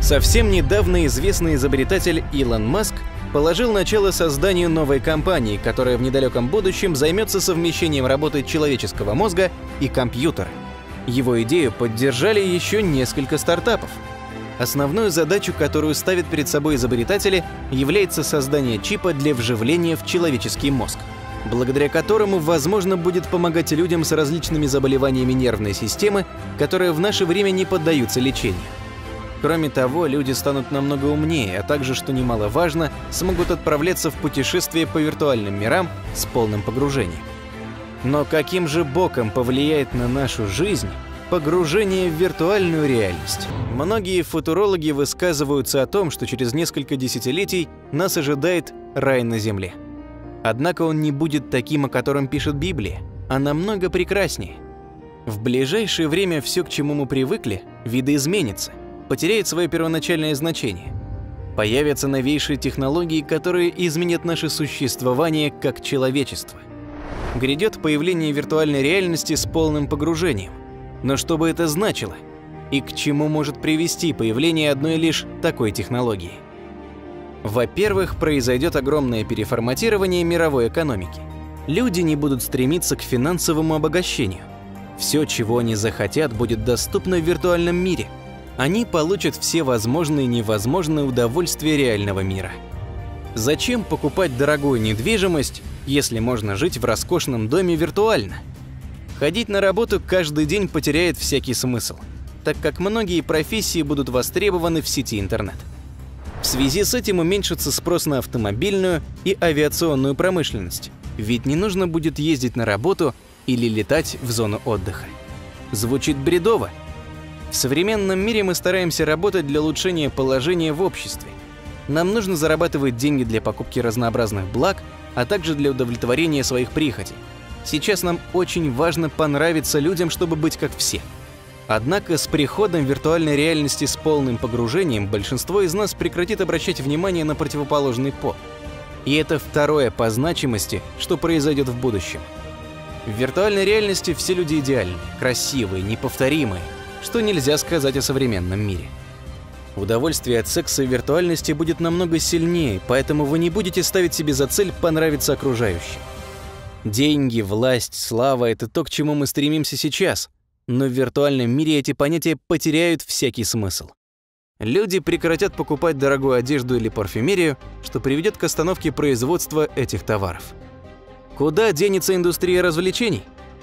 Совсем недавно известный изобретатель Илон Маск положил начало созданию новой компании, которая в недалеком будущем займется совмещением работы человеческого мозга и компьютера. Его идею поддержали еще несколько стартапов. Основную задачу, которую ставят перед собой изобретатели, является создание чипа для вживления в человеческий мозг – благодаря которому возможно будет помогать людям с различными заболеваниями нервной системы, которые в наше время не поддаются лечению. Кроме того, люди станут намного умнее, а также, что немаловажно, смогут отправляться в путешествие по виртуальным мирам с полным погружением. Но каким же боком повлияет на нашу жизнь погружение в виртуальную реальность? Многие футурологи высказываются о том, что через несколько десятилетий нас ожидает рай на Земле – Однако он не будет таким, о котором пишет Библия, а намного прекраснее. В ближайшее время все, к чему мы привыкли, видоизменится, потеряет свое первоначальное значение. Появятся новейшие технологии, которые изменят наше существование как человечество. Грядет появление виртуальной реальности с полным погружением. Но что бы это значило? И к чему может привести появление одной лишь такой технологии? Во-первых, произойдет огромное переформатирование мировой экономики. Люди не будут стремиться к финансовому обогащению. Все, чего они захотят, будет доступно в виртуальном мире. Они получат все возможные и невозможные удовольствия реального мира. Зачем покупать дорогую недвижимость, если можно жить в роскошном доме виртуально? Ходить на работу каждый день потеряет всякий смысл, так как многие профессии будут востребованы в сети интернет. В связи с этим уменьшится спрос на автомобильную и авиационную промышленность, ведь не нужно будет ездить на работу или летать в зону отдыха. Звучит бредово. В современном мире мы стараемся работать для улучшения положения в обществе. Нам нужно зарабатывать деньги для покупки разнообразных благ, а также для удовлетворения своих прихотей. Сейчас нам очень важно понравиться людям, чтобы быть как все – Однако с приходом виртуальной реальности с полным погружением большинство из нас прекратит обращать внимание на противоположный пол. И это второе по значимости, что произойдет в будущем. В виртуальной реальности все люди идеальны, красивые, неповторимые, что нельзя сказать о современном мире. Удовольствие от секса в виртуальности будет намного сильнее, поэтому вы не будете ставить себе за цель понравиться окружающим. Деньги, власть, слава – это то, к чему мы стремимся сейчас, но в виртуальном мире эти понятия потеряют всякий смысл. Люди прекратят покупать дорогую одежду или парфюмерию, что приведет к остановке производства этих товаров. Куда денется индустрия развлечений?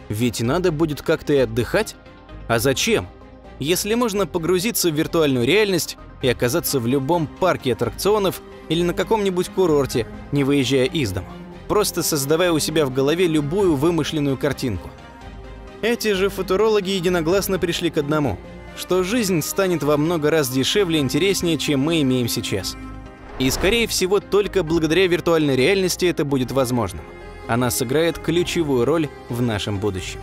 Ведь надо будет как-то и отдыхать. А зачем? Если можно погрузиться в виртуальную реальность и оказаться в любом парке аттракционов или на каком-нибудь курорте, не выезжая из дома, просто создавая у себя в голове любую вымышленную картинку – эти же футурологи единогласно пришли к одному, что жизнь станет во много раз дешевле и интереснее, чем мы имеем сейчас. И, скорее всего, только благодаря виртуальной реальности это будет возможным. Она сыграет ключевую роль в нашем будущем.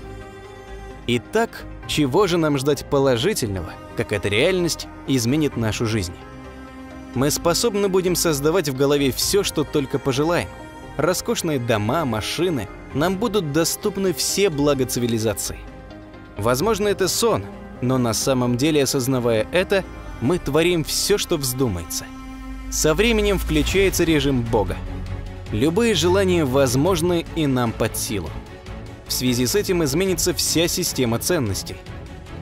Итак, чего же нам ждать положительного, как эта реальность изменит нашу жизнь? Мы способны будем создавать в голове все, что только пожелаем. Роскошные дома, машины, нам будут доступны все блага цивилизации. Возможно, это сон, но на самом деле, осознавая это, мы творим все, что вздумается. Со временем включается режим Бога. Любые желания возможны и нам под силу. В связи с этим изменится вся система ценностей.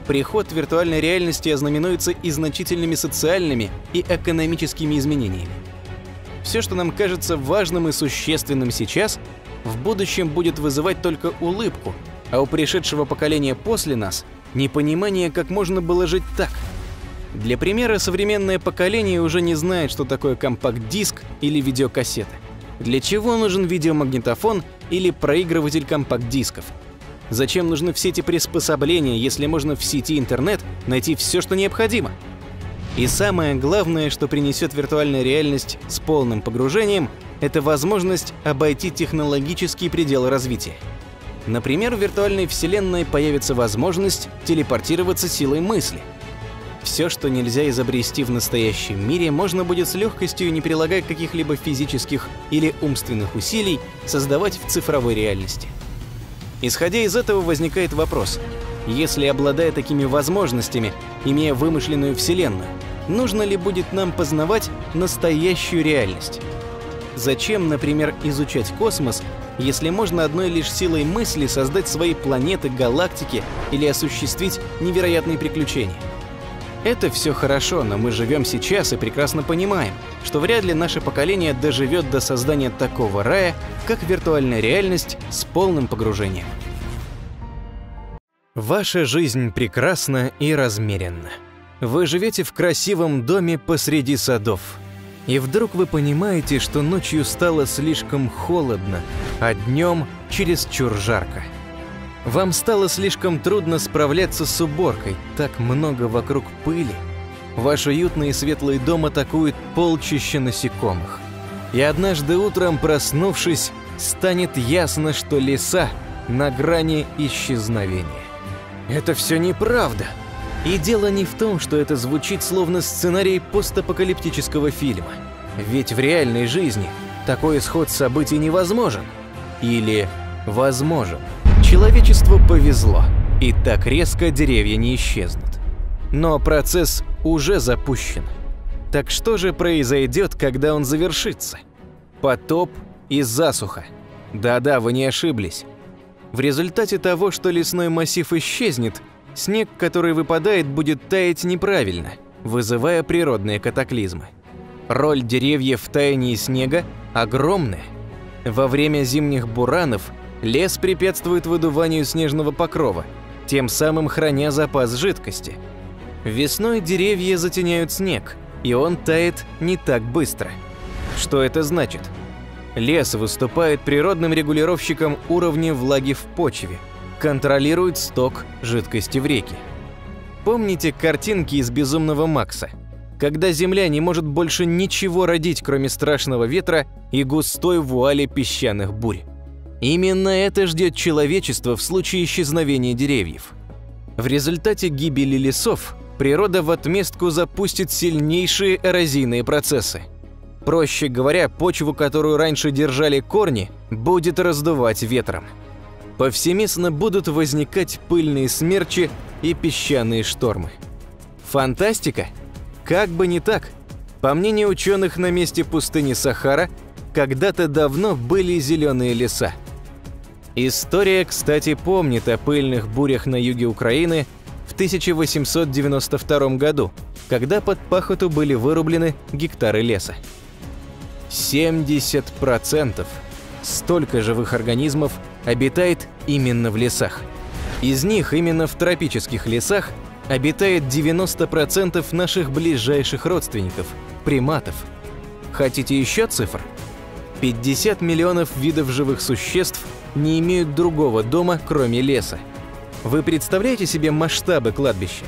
Приход виртуальной реальности ознаменуется и значительными социальными и экономическими изменениями. Все, что нам кажется важным и существенным сейчас, в будущем будет вызывать только улыбку, а у пришедшего поколения после нас – непонимание, как можно было жить так. Для примера, современное поколение уже не знает, что такое компакт-диск или видеокассета. Для чего нужен видеомагнитофон или проигрыватель компакт-дисков. Зачем нужны все эти приспособления, если можно в сети интернет найти все, что необходимо? И самое главное, что принесет виртуальная реальность с полным погружением, это возможность обойти технологические пределы развития. Например, в виртуальной вселенной появится возможность телепортироваться силой мысли. Все, что нельзя изобрести в настоящем мире, можно будет с легкостью, не прилагая каких-либо физических или умственных усилий, создавать в цифровой реальности. Исходя из этого возникает вопрос, если обладая такими возможностями, имея вымышленную вселенную, нужно ли будет нам познавать настоящую реальность? Зачем, например, изучать космос, если можно одной лишь силой мысли создать свои планеты, галактики или осуществить невероятные приключения? Это все хорошо, но мы живем сейчас и прекрасно понимаем, что вряд ли наше поколение доживет до создания такого рая, как виртуальная реальность с полным погружением. Ваша жизнь прекрасна и размеренна. Вы живете в красивом доме посреди садов. И вдруг вы понимаете, что ночью стало слишком холодно, а днем чересчур жарко. Вам стало слишком трудно справляться с уборкой, так много вокруг пыли. Ваш уютный и светлый дом атакует полчища насекомых. И однажды утром, проснувшись, станет ясно, что леса на грани исчезновения. Это все неправда. И дело не в том, что это звучит словно сценарий постапокалиптического фильма. Ведь в реальной жизни такой исход событий невозможен. Или возможен. Человечеству повезло, и так резко деревья не исчезнут. Но процесс уже запущен. Так что же произойдет, когда он завершится? Потоп и засуха. Да-да, вы не ошиблись. В результате того, что лесной массив исчезнет, снег, который выпадает, будет таять неправильно, вызывая природные катаклизмы. Роль деревьев в таянии снега огромная. Во время зимних буранов лес препятствует выдуванию снежного покрова, тем самым храня запас жидкости. Весной деревья затеняют снег, и он тает не так быстро. Что это значит? Лес выступает природным регулировщиком уровня влаги в почве, контролирует сток жидкости в реке. Помните картинки из «Безумного Макса»? Когда Земля не может больше ничего родить, кроме страшного ветра и густой вуали песчаных бурь. Именно это ждет человечество в случае исчезновения деревьев. В результате гибели лесов природа в отместку запустит сильнейшие эрозийные процессы – Проще говоря, почву, которую раньше держали корни, будет раздувать ветром. Повсеместно будут возникать пыльные смерчи и песчаные штормы. Фантастика? Как бы не так. По мнению ученых, на месте пустыни Сахара когда-то давно были зеленые леса. История, кстати, помнит о пыльных бурях на юге Украины в 1892 году, когда под пахоту были вырублены гектары леса. 70%. Столько живых организмов обитает именно в лесах. Из них именно в тропических лесах обитает 90% наших ближайших родственников – приматов. Хотите еще цифр? 50 миллионов видов живых существ не имеют другого дома, кроме леса. Вы представляете себе масштабы кладбища?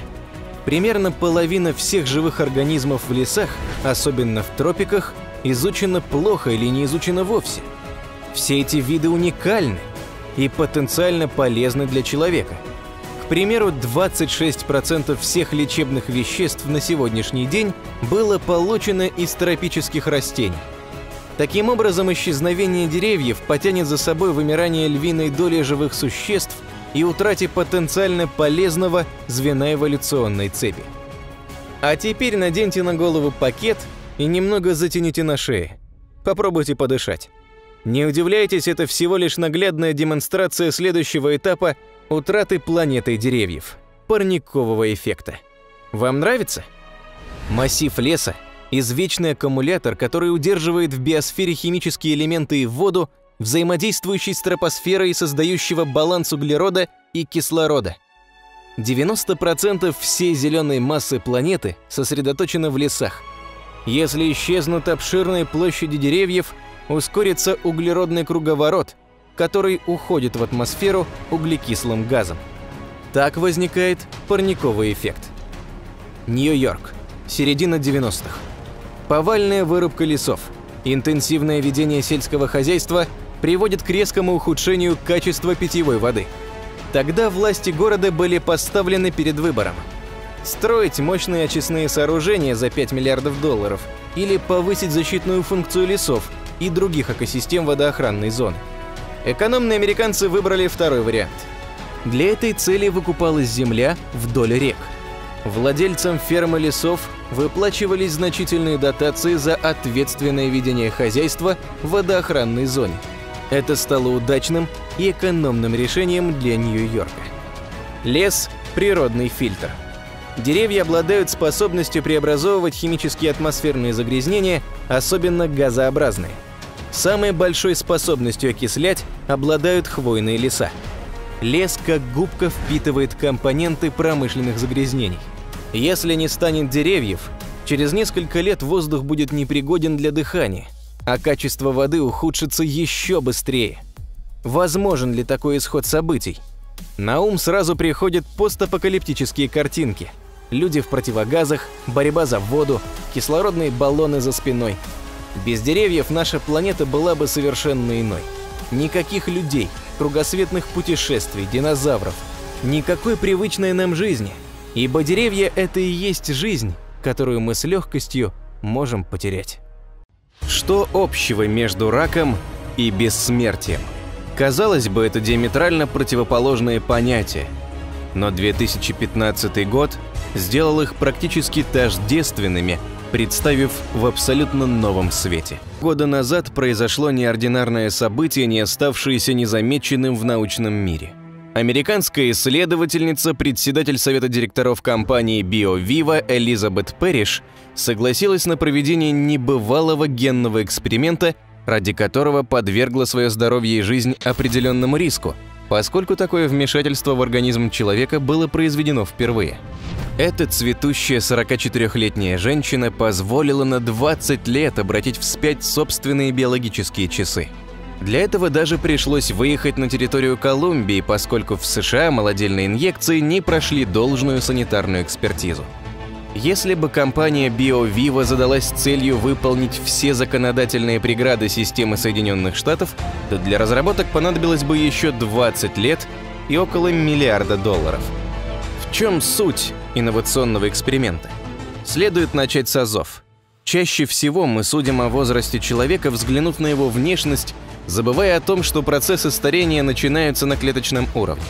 Примерно половина всех живых организмов в лесах, особенно в тропиках, изучено плохо или не изучено вовсе. Все эти виды уникальны и потенциально полезны для человека. К примеру, 26% всех лечебных веществ на сегодняшний день было получено из тропических растений. Таким образом, исчезновение деревьев потянет за собой вымирание львиной доли живых существ и утрате потенциально полезного звена эволюционной цепи. А теперь наденьте на голову пакет – и немного затяните на шее. Попробуйте подышать. Не удивляйтесь, это всего лишь наглядная демонстрация следующего этапа утраты планетой деревьев – парникового эффекта. Вам нравится? Массив леса – извечный аккумулятор, который удерживает в биосфере химические элементы и воду, взаимодействующий с тропосферой создающего баланс углерода и кислорода. 90% всей зеленой массы планеты сосредоточено в лесах – если исчезнут обширные площади деревьев, ускорится углеродный круговорот, который уходит в атмосферу углекислым газом. Так возникает парниковый эффект. Нью-Йорк. Середина 90-х. Повальная вырубка лесов, интенсивное ведение сельского хозяйства приводит к резкому ухудшению качества питьевой воды. Тогда власти города были поставлены перед выбором. Строить мощные очистные сооружения за 5 миллиардов долларов или повысить защитную функцию лесов и других экосистем водоохранной зоны. Экономные американцы выбрали второй вариант. Для этой цели выкупалась земля вдоль рек. Владельцам фермы лесов выплачивались значительные дотации за ответственное ведение хозяйства в водоохранной зоне. Это стало удачным и экономным решением для Нью-Йорка. Лес – природный фильтр. Деревья обладают способностью преобразовывать химические атмосферные загрязнения, особенно газообразные. Самой большой способностью окислять обладают хвойные леса. Лес как губка впитывает компоненты промышленных загрязнений. Если не станет деревьев, через несколько лет воздух будет непригоден для дыхания, а качество воды ухудшится еще быстрее. Возможен ли такой исход событий? На ум сразу приходят постапокалиптические картинки. Люди в противогазах, борьба за воду, кислородные баллоны за спиной. Без деревьев наша планета была бы совершенно иной. Никаких людей, кругосветных путешествий, динозавров. Никакой привычной нам жизни. Ибо деревья – это и есть жизнь, которую мы с легкостью можем потерять. Что общего между раком и бессмертием? Казалось бы, это диаметрально противоположные понятия. Но 2015 год сделал их практически тождественными, представив в абсолютно новом свете. Года назад произошло неординарное событие, не оставшееся незамеченным в научном мире. Американская исследовательница, председатель совета директоров компании BioViva Элизабет Перриш согласилась на проведение небывалого генного эксперимента, ради которого подвергла свое здоровье и жизнь определенному риску, поскольку такое вмешательство в организм человека было произведено впервые. Эта цветущая 44-летняя женщина позволила на 20 лет обратить вспять собственные биологические часы. Для этого даже пришлось выехать на территорию Колумбии, поскольку в США молодильные инъекции не прошли должную санитарную экспертизу. Если бы компания BioViva задалась целью выполнить все законодательные преграды системы Соединенных Штатов, то для разработок понадобилось бы еще 20 лет и около миллиарда долларов. В чем суть инновационного эксперимента? Следует начать с азов. Чаще всего мы судим о возрасте человека, взглянув на его внешность, забывая о том, что процессы старения начинаются на клеточном уровне.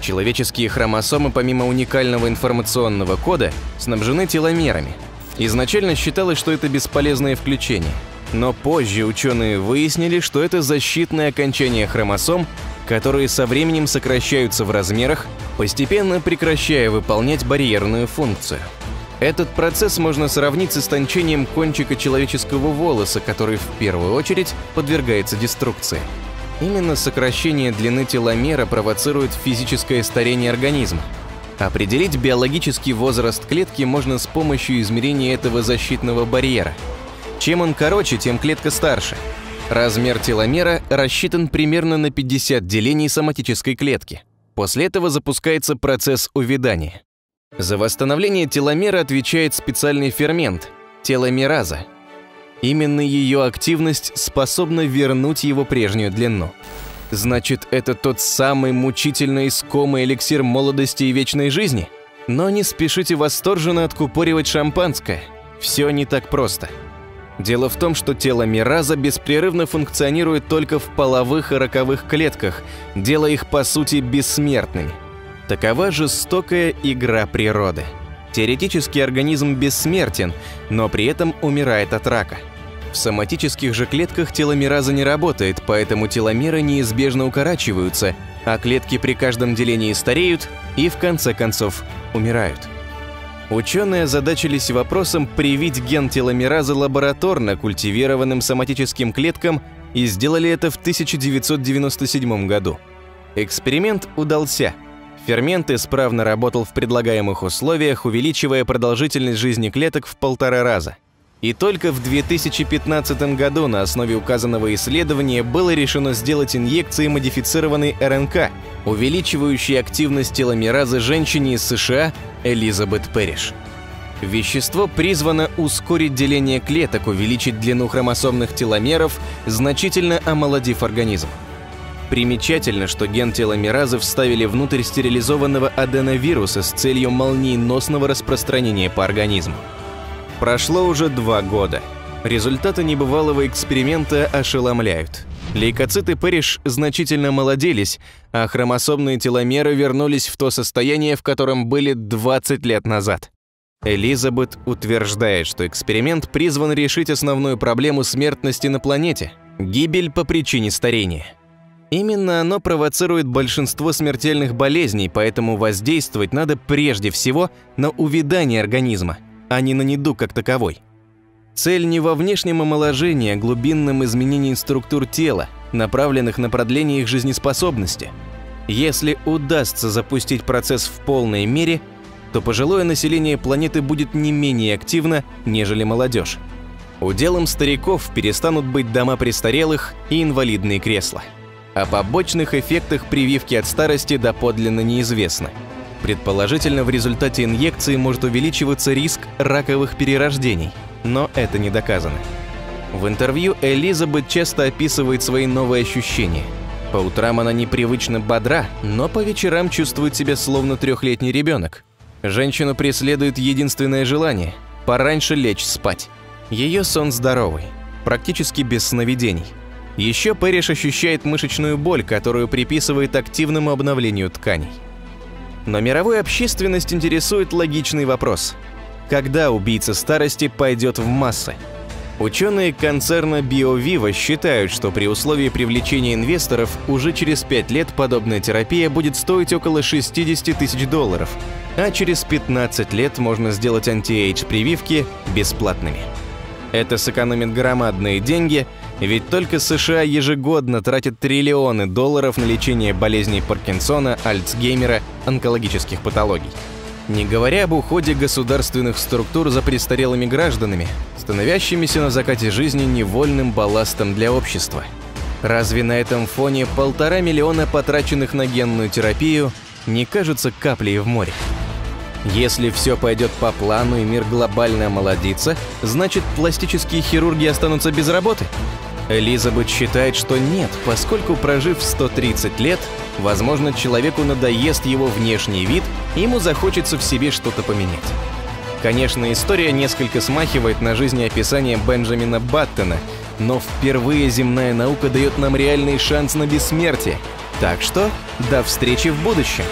Человеческие хромосомы, помимо уникального информационного кода, снабжены теломерами. Изначально считалось, что это бесполезное включение. Но позже ученые выяснили, что это защитное окончание хромосом, которые со временем сокращаются в размерах, постепенно прекращая выполнять барьерную функцию. Этот процесс можно сравнить с истончением кончика человеческого волоса, который в первую очередь подвергается деструкции. Именно сокращение длины теломера провоцирует физическое старение организма. Определить биологический возраст клетки можно с помощью измерения этого защитного барьера. Чем он короче, тем клетка старше – Размер теломера рассчитан примерно на 50 делений соматической клетки. После этого запускается процесс увядания. За восстановление теломера отвечает специальный фермент – теломераза. Именно ее активность способна вернуть его прежнюю длину. Значит, это тот самый мучительно искомый эликсир молодости и вечной жизни? Но не спешите восторженно откупоривать шампанское. Все не так просто – Дело в том, что тело Мираза беспрерывно функционирует только в половых и роковых клетках, делая их по сути бессмертными. Такова жестокая игра природы. Теоретически организм бессмертен, но при этом умирает от рака. В соматических же клетках теломераза не работает, поэтому теломеры неизбежно укорачиваются, а клетки при каждом делении стареют и в конце концов умирают. Ученые озадачились вопросом привить ген теломеразы лабораторно культивированным соматическим клеткам и сделали это в 1997 году. Эксперимент удался. Фермент исправно работал в предлагаемых условиях, увеличивая продолжительность жизни клеток в полтора раза. И только в 2015 году на основе указанного исследования было решено сделать инъекции модифицированной РНК, увеличивающей активность теломеразы женщине из США Элизабет Перриш. Вещество призвано ускорить деление клеток, увеличить длину хромосомных теломеров, значительно омолодив организм. Примечательно, что ген теломеразы вставили внутрь стерилизованного аденовируса с целью молниеносного распространения по организму. Прошло уже два года. Результаты небывалого эксперимента ошеломляют. Лейкоциты Пэриш значительно молоделись, а хромосомные теломеры вернулись в то состояние, в котором были 20 лет назад. Элизабет утверждает, что эксперимент призван решить основную проблему смертности на планете – гибель по причине старения. Именно оно провоцирует большинство смертельных болезней, поэтому воздействовать надо прежде всего на увядание организма, а не на недуг как таковой. Цель не во внешнем омоложении, а глубинном изменении структур тела, направленных на продление их жизнеспособности. Если удастся запустить процесс в полной мере – то пожилое население планеты будет не менее активно, нежели молодежь. Уделом стариков перестанут быть дома престарелых и инвалидные кресла. О побочных эффектах прививки от старости доподлинно неизвестно. Предположительно, в результате инъекции может увеличиваться риск раковых перерождений, но это не доказано. В интервью Элизабет часто описывает свои новые ощущения. По утрам она непривычно бодра, но по вечерам чувствует себя словно трехлетний ребенок. Женщину преследует единственное желание – пораньше лечь спать. Ее сон здоровый, практически без сновидений. Еще Пэриш ощущает мышечную боль, которую приписывает активному обновлению тканей. Но мировую общественность интересует логичный вопрос. Когда убийца старости пойдет в массы? Ученые концерна BioViva считают, что при условии привлечения инвесторов уже через 5 лет подобная терапия будет стоить около 60 тысяч долларов, а через 15 лет можно сделать anti-age прививки бесплатными. Это сэкономит громадные деньги, ведь только США ежегодно тратят триллионы долларов на лечение болезней Паркинсона, Альцгеймера, онкологических патологий. Не говоря об уходе государственных структур за престарелыми гражданами, становящимися на закате жизни невольным балластом для общества. Разве на этом фоне полтора миллиона потраченных на генную терапию не кажутся каплей в море? Если все пойдет по плану и мир глобально омолодится, значит пластические хирурги останутся без работы? Элизабет считает, что нет, поскольку прожив 130 лет, возможно, человеку надоест его внешний вид, и ему захочется в себе что-то поменять. Конечно, история несколько смахивает на жизнеописание Бенджамина Баттона, но впервые земная наука дает нам реальный шанс на бессмертие. Так что до встречи в будущем!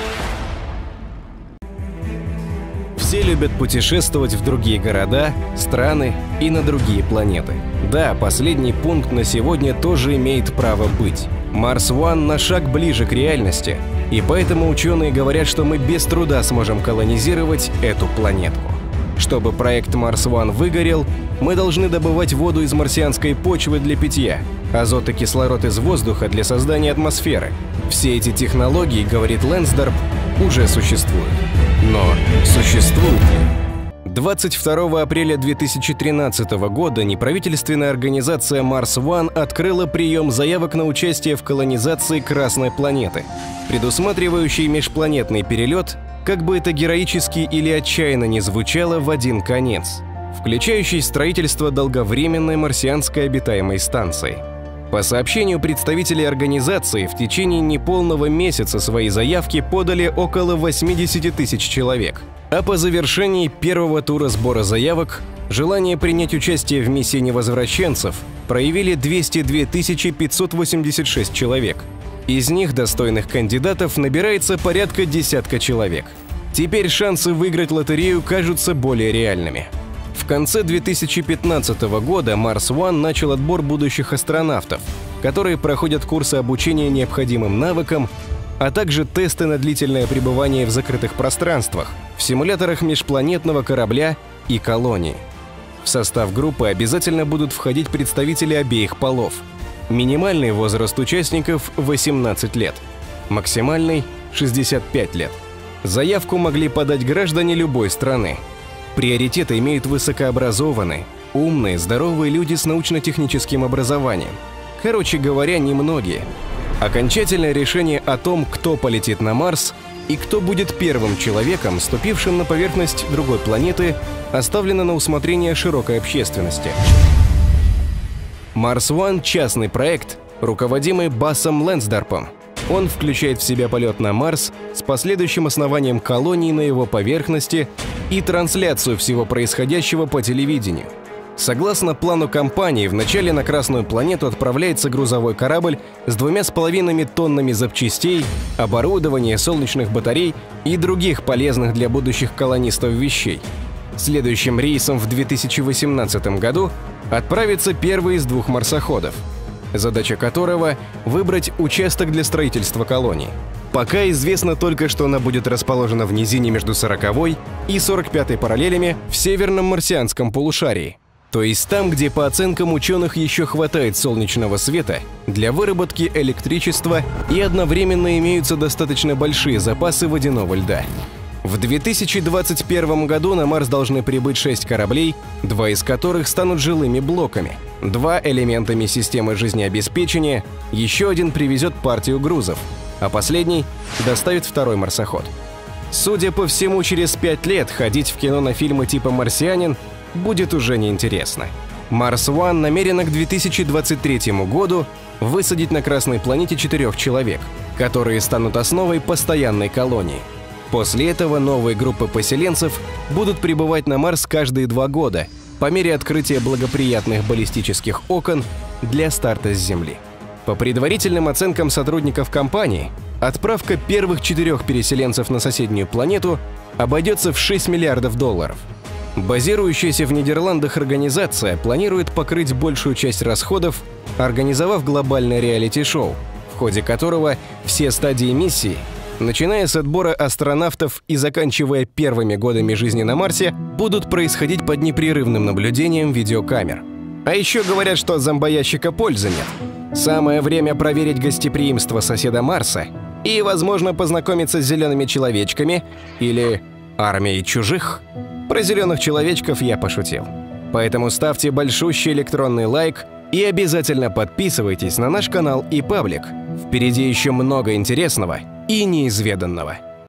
Все любят путешествовать в другие города, страны и на другие планеты. Да, последний пункт на сегодня тоже имеет право быть. Марс One на шаг ближе к реальности, и поэтому ученые говорят, что мы без труда сможем колонизировать эту планетку. Чтобы проект Марс One выгорел, мы должны добывать воду из марсианской почвы для питья, азот и кислород из воздуха для создания атмосферы. Все эти технологии, говорит Лэнсдорп, уже существуют. Но существует ли? 22 апреля 2013 года неправительственная организация Mars One открыла прием заявок на участие в колонизации Красной планеты, предусматривающий межпланетный перелет, как бы это героически или отчаянно не звучало, в один конец, включающий строительство долговременной марсианской обитаемой станции. По сообщению представителей организации, в течение неполного месяца свои заявки подали около 80 тысяч человек. А по завершении первого тура сбора заявок желание принять участие в миссии невозвращенцев проявили 202 586 человек. Из них достойных кандидатов набирается порядка десятка человек. Теперь шансы выиграть лотерею кажутся более реальными. В конце 2015 года Mars One начал отбор будущих астронавтов, которые проходят курсы обучения необходимым навыкам, а также тесты на длительное пребывание в закрытых пространствах, в симуляторах межпланетного корабля и колонии. В состав группы обязательно будут входить представители обеих полов. Минимальный возраст участников – 18 лет, максимальный – 65 лет. Заявку могли подать граждане любой страны – Приоритеты имеют высокообразованные, умные, здоровые люди с научно-техническим образованием. Короче говоря, немногие. Окончательное решение о том, кто полетит на Марс и кто будет первым человеком, ступившим на поверхность другой планеты, оставлено на усмотрение широкой общественности. Марс One – частный проект, руководимый Басом Лэнсдарпом. Он включает в себя полет на Марс с последующим основанием колонии на его поверхности и трансляцию всего происходящего по телевидению. Согласно плану компании, вначале на Красную планету отправляется грузовой корабль с двумя с половиной тоннами запчастей, оборудования, солнечных батарей и других полезных для будущих колонистов вещей. Следующим рейсом в 2018 году отправится первый из двух марсоходов, задача которого — выбрать участок для строительства колонии. Пока известно только, что она будет расположена в низине между 40 и 45 параллелями в северном марсианском полушарии, то есть там, где по оценкам ученых еще хватает солнечного света для выработки электричества и одновременно имеются достаточно большие запасы водяного льда. В 2021 году на Марс должны прибыть шесть кораблей, два из которых станут жилыми блоками, два — элементами системы жизнеобеспечения, еще один привезет партию грузов, а последний доставит второй марсоход. Судя по всему, через пять лет ходить в кино на фильмы типа «Марсианин» будет уже неинтересно. Марс One намерена к 2023 году высадить на Красной планете четырех человек, которые станут основой постоянной колонии — После этого новые группы поселенцев будут прибывать на Марс каждые два года по мере открытия благоприятных баллистических окон для старта с Земли. По предварительным оценкам сотрудников компании, отправка первых четырех переселенцев на соседнюю планету обойдется в 6 миллиардов долларов. Базирующаяся в Нидерландах организация планирует покрыть большую часть расходов, организовав глобальное реалити-шоу, в ходе которого все стадии миссии начиная с отбора астронавтов и заканчивая первыми годами жизни на Марсе, будут происходить под непрерывным наблюдением видеокамер. А еще говорят, что зомбоящика пользы нет. Самое время проверить гостеприимство соседа Марса и, возможно, познакомиться с зелеными человечками или армией чужих. Про зеленых человечков я пошутил. Поэтому ставьте большущий электронный лайк и обязательно подписывайтесь на наш канал и паблик. Впереди еще много интересного и неизведанного.